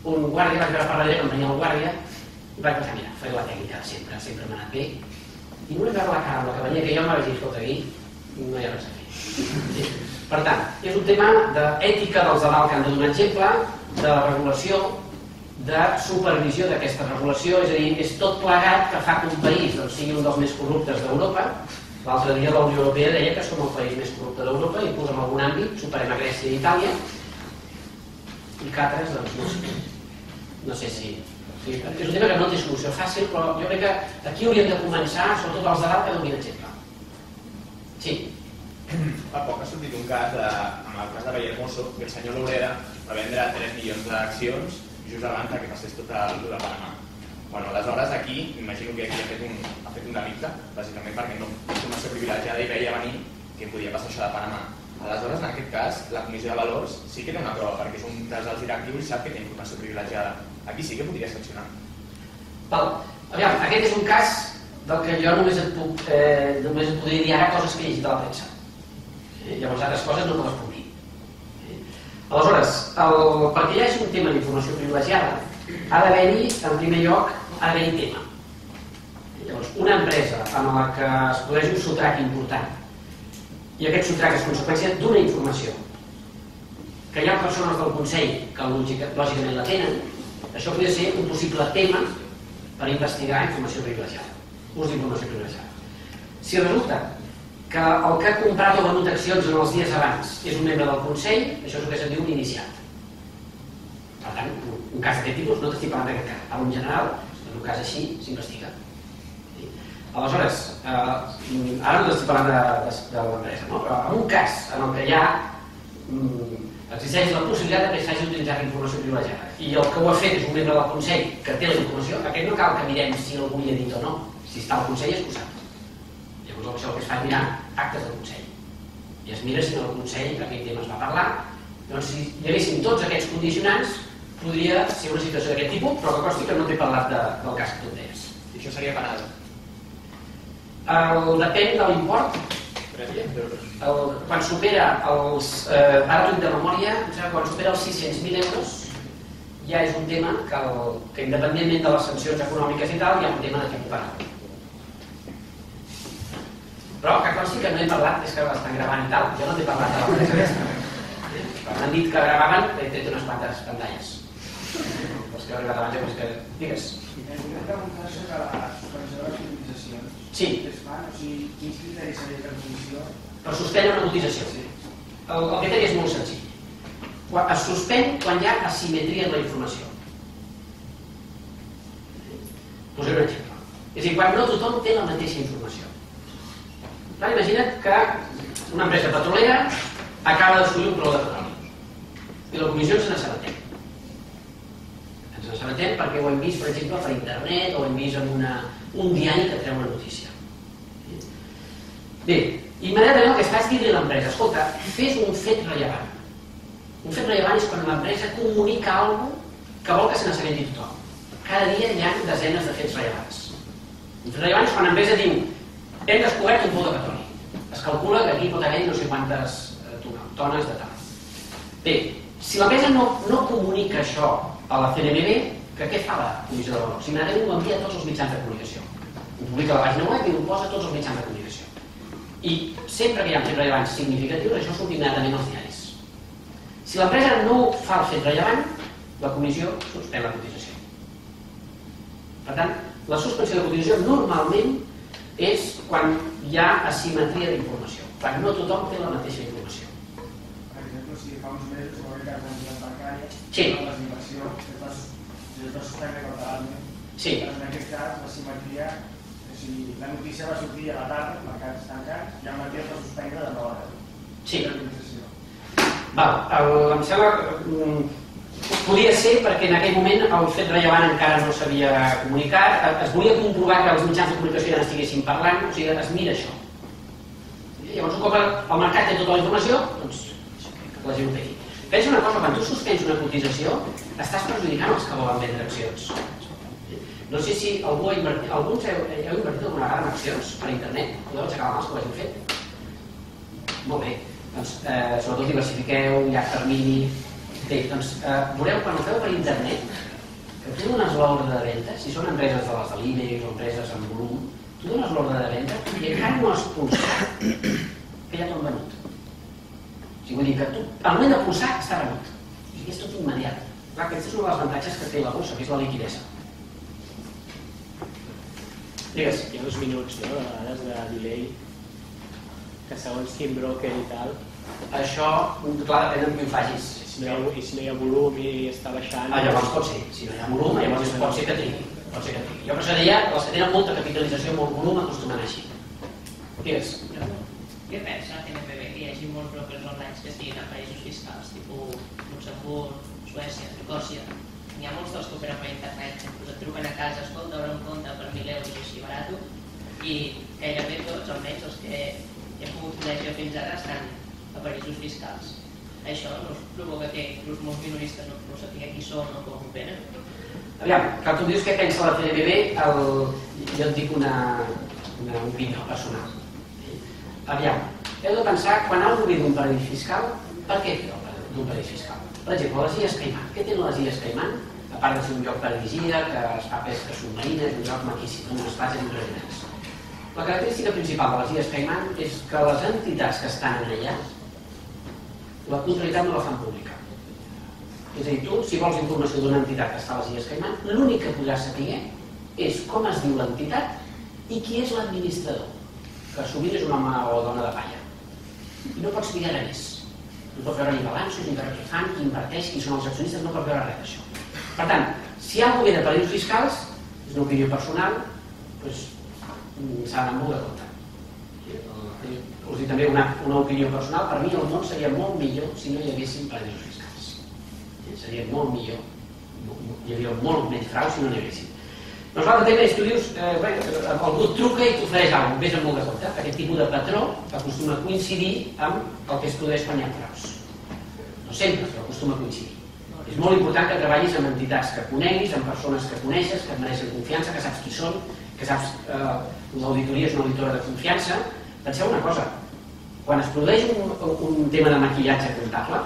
un guàrdia, vaig veure per darrere que em venia el guàrdia, i vaig pensar, mira, faré la tècnica sempre, sempre m'ha anat bé, i només veure la cara amb la que venia que jo m'ha dit, escolta, aquí no hi ha res a fer. Per tant, és un tema d'ètica dels de dalt que han de donar exemple, de regulació, de supervisió d'aquesta regulació, és a dir, és tot plegat que fa que un país doncs, sigui un dels més corruptes d'Europa. L'altre dia la Unió Europea deia que som el país més corrupte d'Europa, inclús en algun àmbit, superem a Grècia i Itàlia, i que altres, doncs, no sé, no sé si Sí, és un tema que no té solució fàcil, però jo crec que aquí hauríem de començar, sobretot els de dalt, que donin exemple. Sí. Fa poc ha sortit un cas, de, amb el cas de Vallehermoso, que el senyor Lourera va vendre 3 milions d'accions just abans que passés tot el de Panamà. Bueno, aleshores aquí, imagino que aquí ha fet un, ha fet un delicte, bàsicament perquè no informació privilegiada i veia venir que podia passar això de Panamà. Aleshores, en aquest cas, la Comissió de Valors sí que té una prova, perquè és un dels alts directius i sap que té informació privilegiada aquí sí que podria sancionar. Val. Aviam, aquest és un cas del que jo només et, puc, eh, només et podria dir ara coses que he llegit a la premsa. Eh, llavors altres coses no me les puc? Aleshores, el, perquè hi hagi un tema d'informació privilegiada, ha d'haver-hi, en primer lloc, ha d'haver-hi tema. Llavors, una empresa en la que es produeix un sotrac important i aquest sotrac és conseqüència d'una informació que hi ha persones del Consell que lògica, lògicament la tenen, això podria ser un possible tema per investigar informació privilegiada, ús d'informació privilegiada. Si resulta que el que ha comprat o venut accions en els dies abans és un membre del Consell, això és el que se'n diu un iniciat. Per tant, un cas d'aquest tipus, no t'estic parlant d'aquest cas, parlo en general, en un cas així s'investiga. Aleshores, eh, ara no estic parlant de, de, de l'empresa, no? però en un cas en el que ha mm, existeix la possibilitat que s'hagi utilitzat informació privilegiada i el que ho ha fet és un membre del Consell que té la informació, aquest no cal que mirem si algú hi ha dit o no, si està al Consell és posat. Llavors això que es fa mirar actes del Consell i es mira si en el Consell aquell tema es va parlar doncs si hi haguessin tots aquests condicionants podria ser una situació d'aquest tipus però que costi que no t'he parlat de, del cas que tu deies. I això seria penal. El, depèn de l'import. El, quan supera els... Eh, ara de memòria, quan supera els 600.000 euros ja és un tema que, el, que independentment de les sancions econòmiques i tal, hi ha un tema de tipus penal. Però que consti que no he parlat, és que l'estan gravant i tal, jo no t'he parlat de l'empresa aquesta. M'han dit que gravaven, he tret unes quantes pantalles. Els que heu arribat abans, ja que... Digues. Volia preguntar sobre la de les cotitzacions. Sí. Què es fan? O sigui, quins criteris seria per suspendre una cotització. El, el criteri és molt senzill. Quan es suspèn quan hi ha asimetria en la informació. Posaré un exemple. És a dir, quan no tothom té la mateixa informació. Clar, imagina't que una empresa petrolera acaba d'assolir un preu de petroli i la comissió se n'assabentem. Ens n'assabentem perquè ho hem vist, per exemple, per internet o hem vist en una, un diari que treu una notícia. Bé, immediatament el que es fa és dir-li a l'empresa, escolta, fes un fet rellevant. Un fet rellevant és quan l'empresa comunica alguna que vol que se n'assabenti tothom. Cada dia hi ha desenes de fets rellevants. Un fet rellevant és quan l'empresa diu hem descobert un pou de petroli. Es calcula que aquí pot haver no sé quantes eh, tones de tal. Bé, si l'empresa no, no comunica això a la CNMB, que què fa la Comissió de Valors? Si m'agrada ho envia a tots els mitjans de comunicació. Ho publica a la pàgina web i ho posa a tots els mitjans de comunicació. I sempre que hi ha fet rellevant significatiu, això surt immediatament als diaris. Si l'empresa no fa el fet rellevant, la comissió suspèn la cotització. Per tant, la suspensió de cotització normalment és quan hi ha asimetria d'informació, quan no tothom té la mateixa informació. Per exemple, si fa uns mesos va haver cas d'entitat bancària, Sí. amb les inversions, es va, va suspendre cautelarment. Sí, En aquest cas, la simetria, o sigui, la notícia va sortir a la tarda, mercats tancats, i al matí es va suspendre de 9 a 10. sí. La. Val, el, em sembla mm, podia ser perquè en aquell moment el fet rellevant encara no s'havia comunicat, es volia comprovar que els mitjans de comunicació ja n'estiguessin parlant, o sigui, es mira això. Llavors, un cop el, mercat té tota la informació, doncs la gent ho vegi. Pensa una cosa, quan tu suspens una cotització, estàs perjudicant els que volen vendre accions. No sé si algú ha invertit, alguns heu, heu invertit alguna vegada en accions per internet, podeu aixecar la mà els que ho hagin fet? Molt bé, doncs eh, sobretot diversifiqueu, llarg termini... Bé, doncs eh, veureu quan ho feu per internet, que tu dones l'ordre de venda, si són empreses de les de l'IBEX o empreses amb volum, tu dones l'ordre de venda i encara no has pulsat que ja t'ho han venut. O sigui, vull dir que tu, al moment de pulsar, està venut. I és tot immediat. Clar, aquest és un dels avantatges que té la borsa, que és la liquidesa. Digues. Hi ha uns minuts, no?, a vegades de delay, que segons quin broker i tal, Això, clar, depèn de qui ho facis. Si no hi ha, i si no hi ha volum i està baixant... Ah, llavors pot ser. Si no hi ha volum, llavors pot ser que trigui. Pot ser que trigui. Jo per això deia, els que tenen molta capitalització, molt volum, acostumen a així. Digues. Què pensa la CNPB que hi hagi molts brokers online que estiguin en països fiscals, tipus Luxemburg, Suècia, Escòcia? N'hi ha molts dels que operen per internet, que et truquen a casa, escolta, obre un compte per 1.000 euros així barat, i gairebé tots, almenys els que he pogut conèixer fins ara, estan a paradisos fiscals. Això no provoca que inclús molts minoristes no, no sapiguem qui són o com operen? Aviam, que tu dius què pensa la CNBB, el... jo et dic una, una opinió personal. Aviam, heu de pensar, quan algú ve d'un paradís fiscal, per què ve d'un paradís fiscal? Per exemple, les Illes Caimán. Què tenen les Illes Caimán? A part de ser un lloc paradisíac, que es fa pesca submarina, és un lloc maquíssim, amb unes platges impressionants. La característica principal de les Illes Caimán és que les entitats que estan allà la comptabilitat no la fan pública. És a dir, tu, si vols informació d'una entitat que està a les Illes Caimán, l'únic que podràs saber és com es diu l'entitat i qui és l'administrador, que sovint és un home o dona de palla. I no pots mirar més. No pots veure ni balanços, ni veure què fan, qui inverteix, qui són els accionistes, no pots veure res d'això. Per tant, si hi ha algú de paradisos fiscals, és una opinió personal, doncs mm, s'ha d'anar molt de compte. Us dic també una, una opinió personal, per mi el món seria molt millor si no hi haguessin paradisos fiscals. Eh, Seria molt millor, hi hauria molt menys frau si no n'hi haguessin. L'altre tema és, tu dius, eh, bé, algú truca i t'ofereix alguna cosa, vés amb molt de compte. Aquest tipus de patró acostuma a coincidir amb el que es produeix quan hi ha fraus. No sempre, però acostuma a coincidir. És molt important que treballis amb entitats que coneguis, amb persones que coneixes, que et mereixen confiança, que saps qui són, que saps eh, l'auditoria és una auditora de confiança. Penseu una cosa, quan es produeix un, un tema de maquillatge comptable,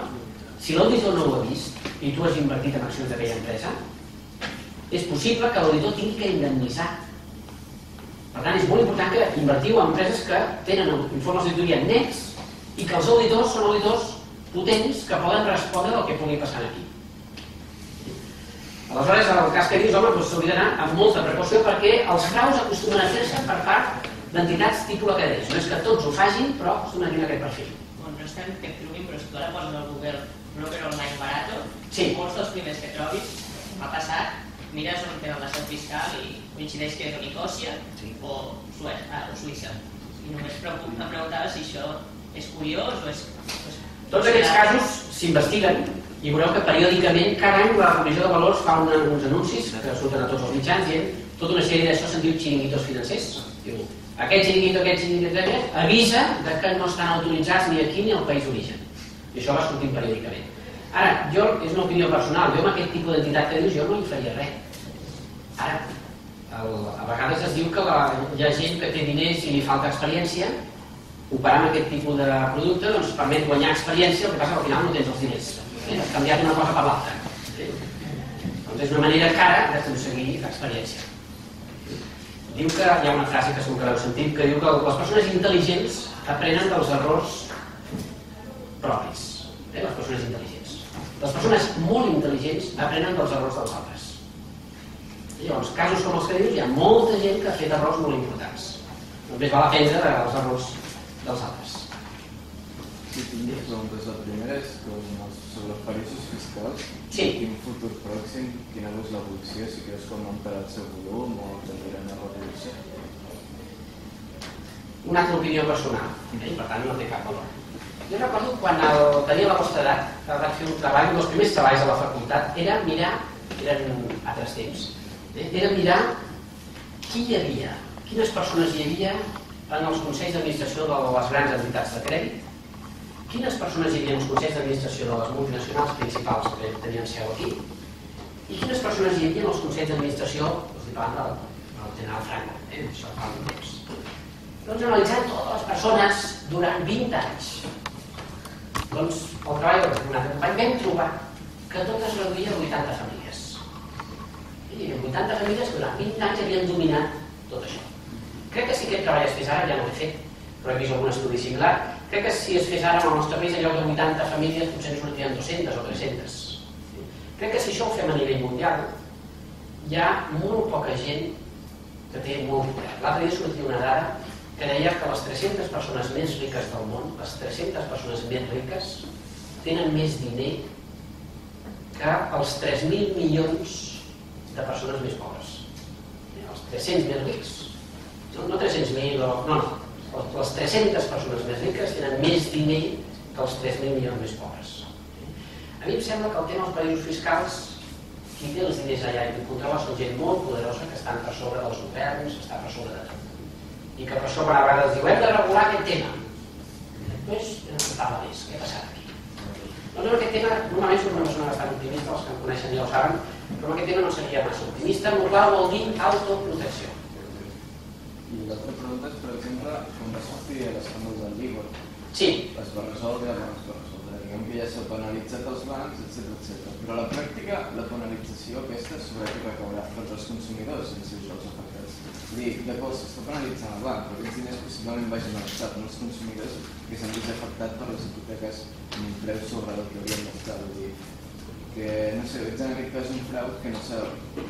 si l'auditor no ho ha vist i tu has invertit en accions d'aquella empresa, és possible que l'auditor tingui que indemnitzar. Per tant, és molt important que invertiu en empreses que tenen informes d'auditoria nets i que els auditors són auditors potents que poden respondre del que pugui passar aquí. Aleshores, en el cas que dius, home, doncs s'hauria d'anar amb molta precaució perquè els fraus acostumen a fer-se per part d'entitats tipus acadèmics. No és que tots ho facin, però acostumen a tenir aquest perfil. Bueno, no estem que truquin, però si tu ara poses al Google broker online barato, Sí. molts dels primers que trobis, m'ha passat, mires on tenen la seu fiscal i coincideix que és a Nicòsia Sí. o, Suècia, ah, o Suïssa. I només preocup- em preguntava si això és curiós o és... o és Tots aquests casos s'investiguen i veureu que periòdicament, cada any, la Comissió de Valors fa una, uns anuncis que surten a tots els mitjans dient tota una sèrie d'això se'n diu xiringuitos financers. Diu, aquest xiringuito, aquest xiringuito, aquest, avisa de que no estan autoritzats ni aquí ni al país d'origen. I això va sortint periòdicament. Ara, jo, és una opinió personal, jo amb aquest tipus d'entitat que dius, jo no hi faria res. Ara, el, a vegades es diu que la, hi ha gent que té diners i li falta experiència, operar amb aquest tipus de producte doncs, permet guanyar experiència, el que passa que al final no tens els diners. Has canviat una cosa per l'altra. Doncs és una manera cara d'aconseguir experiència. Diu que hi ha una frase que segur que l'heu sentit, que diu que les persones intel·ligents aprenen dels errors propis. Eh? Les persones intel·ligents. Les persones molt intel·ligents aprenen dels errors dels altres. Llavors, casos com els que dius, hi ha molta gent que ha fet errors molt importants. Només val aprendre dels errors dels altres. Sí, tinc dues preguntes. La primera és els, sobre paradisos fiscals. Sí. Quin futur pròxim, quina és l'evolució, si creus que augmentarà el seu volum o tendrà una reducció? Una altra opinió personal, eh? i per tant no té cap valor. Jo recordo quan el, tenia la vostra edat, que vaig fer un treball, un dels primers treballs a la facultat, era mirar, eren altres temps, eh? era mirar qui hi havia, quines persones hi havia en els consells d'administració de les grans entitats de crèdit, quines persones hi havia en els consells d'administració de les multinacionals principals que tenien seu aquí, i quines persones hi havia en els consells d'administració, us dic parlant del, del general Franco, eh? això fa un temps. Doncs analitzant totes les persones durant 20 anys, doncs el treball del Tribunal de Company vam trobar que tot es reduïa a 80 famílies. I 80 famílies que durant 20 anys havien dominat tot això. Crec que si aquest treball es fes ara, ja no l'he fet, però he vist algun estudi similar, crec que si es fes ara en el nostre país, en lloc de 80 famílies, potser ens sortirien 200 o 300. Crec que si això ho fem a nivell mundial, hi ha molt poca gent que té molt poder. L'altre dia sortia una dada que deia que les 300 persones més riques del món, les 300 persones més riques, tenen més diner que els 3.000 milions de persones més pobres. Els 300 més rics, no, no 300.000 o... No, no. Les 300 persones més riques tenen més diner que els 3.000 milions més pobres. A mi em sembla que el tema dels països fiscals, qui té els diners allà i qui controla són gent molt poderosa que estan per sobre dels governs, està per sobre de tot. I que per sobre a vegades diu, hem de regular aquest tema. Després ja no se'n parla més, què ha passat aquí? Doncs en aquest tema, normalment soc una persona bastant optimista, els que em coneixen ja ho saben, però en aquest tema no seria massa optimista, el qual vol dir autoprotecció. I l'altra pregunta és, per exemple, quan va sortir l'escàndol del Libor, Sí, es va resoldre, no es va resoldre, diguem que ja s'ha penalitzat els bancs, etc etc. Però a la pràctica, la penalització aquesta sobre què recaurà contra els consumidors en si els afectats. És a dir, d'acord, s'està penalitzant el banc, però aquests diners possiblement vagin a l'estat, no els consumidors que s'han vist afectats per les hipoteques amb un preu sobre el que haurien d'estar. Vull dir, que, no sé, veig en aquest cas un frau que no s'ha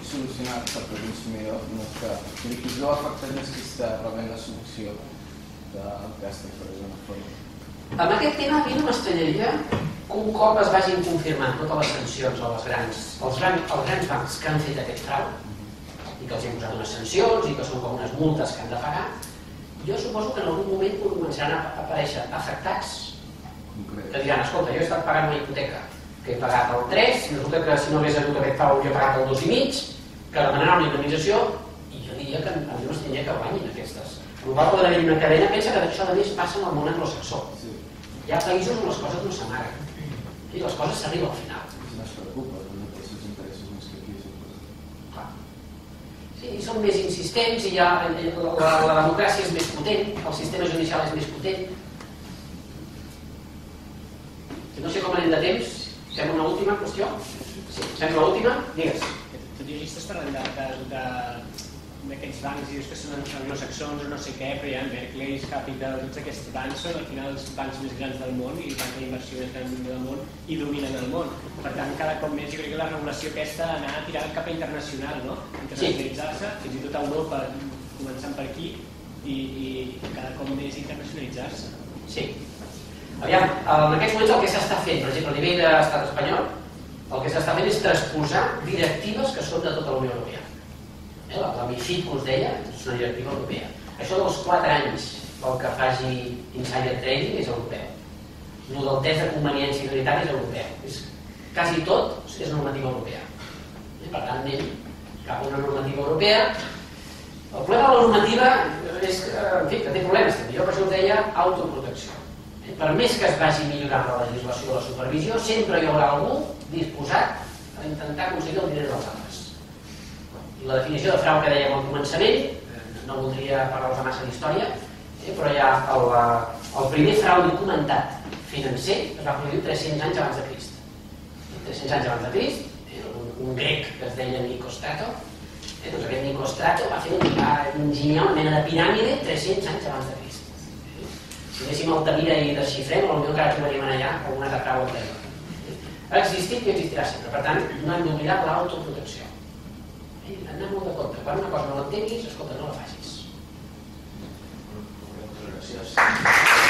solucionat perquè el consumidor no està... Qui es veu afectat és qui està rebent la solució del càstig, per alguna forma. Amb aquest tema a mi no m'estranyaria que un cop es vagin confirmant totes les sancions a les grans, als grans, als grans bancs que han fet aquest frau i que els han posat unes sancions i que són com unes multes que han de pagar, jo suposo que en algun moment començaran a aparèixer afectats Concret. que diran, escolta, jo he estat pagant una hipoteca que he pagat el 3, i resulta que si no hagués hagut aquest jo he pagat el 2 i mig, que demanaran una indemnització, i jo diria que a mi no estranyaria que guanyin aquestes. Qual pot haver una cadena, pensa que això a més passa en el món anglosaxó. Sí, Hi ha països on les coses no s'amaguen, i les coses s'arriben al final. no es preocupa, no té els seus interessos més que aquí. Sí, són més insistents i ja, la, la, la democràcia és més potent, el sistema judicial és més potent. No sé com anem de temps, sembla una última qüestió? Sí, sembla l'última? Digues. Així estàs parlant de, de, de, d'aquests bancs i dius que són anglosaxons o no sé què, però hi ha Berkeley, Capital, tots aquests bancs són al final els bancs més grans del món i bancs d'inversió més grans del món i dominen el món. Per tant, cada cop més jo crec que la regulació aquesta ha d'anar tirant cap a internacional, no? Internacionalitzar-se, fins i tot a Europa, començant per aquí, i, i cada cop més internacionalitzar-se. Sí. Aviam, en aquests moments el que s'està fent, per exemple, a nivell de l'estat espanyol, el que s'està fent és transposar directives que són de tota la Unió Europea. Eh, la, MIFID, que us deia, és una directiva europea. Això dels 4 anys pel que faci insider trading és europeu. El del test de conveniència i és europeu. És, quasi tot és normativa europea. Eh, per tant, anem cap a una normativa europea. El problema de la normativa és que, en fi, que té problemes. Jo per això us deia autoprotecció. Per més que es vagi millorant la legislació de la supervisió, sempre hi haurà algú disposat a intentar aconseguir el diner dels altres. I la definició de frau que dèiem al començament, eh, no voldria parlar-vos massa d'història, eh, però ja el, eh, el primer frau documentat financer es va produir 300 anys abans de Crist. 300 anys abans de Crist, eh, un, un grec que es deia Nicostrato, eh, doncs aquest Nicostrato va fer va enginyar una mena de piràmide 300 anys abans de Crist. Si anéssim a Altamira i desxifrem, potser encara trobaríem allà alguna altra frau anterior. Ha existit i existirà sempre, per tant, no hem d'oblidar l'autoprotecció. Eh, anar molt de compte, quan una cosa no l'entenguis, escolta, no la facis. Gràcies.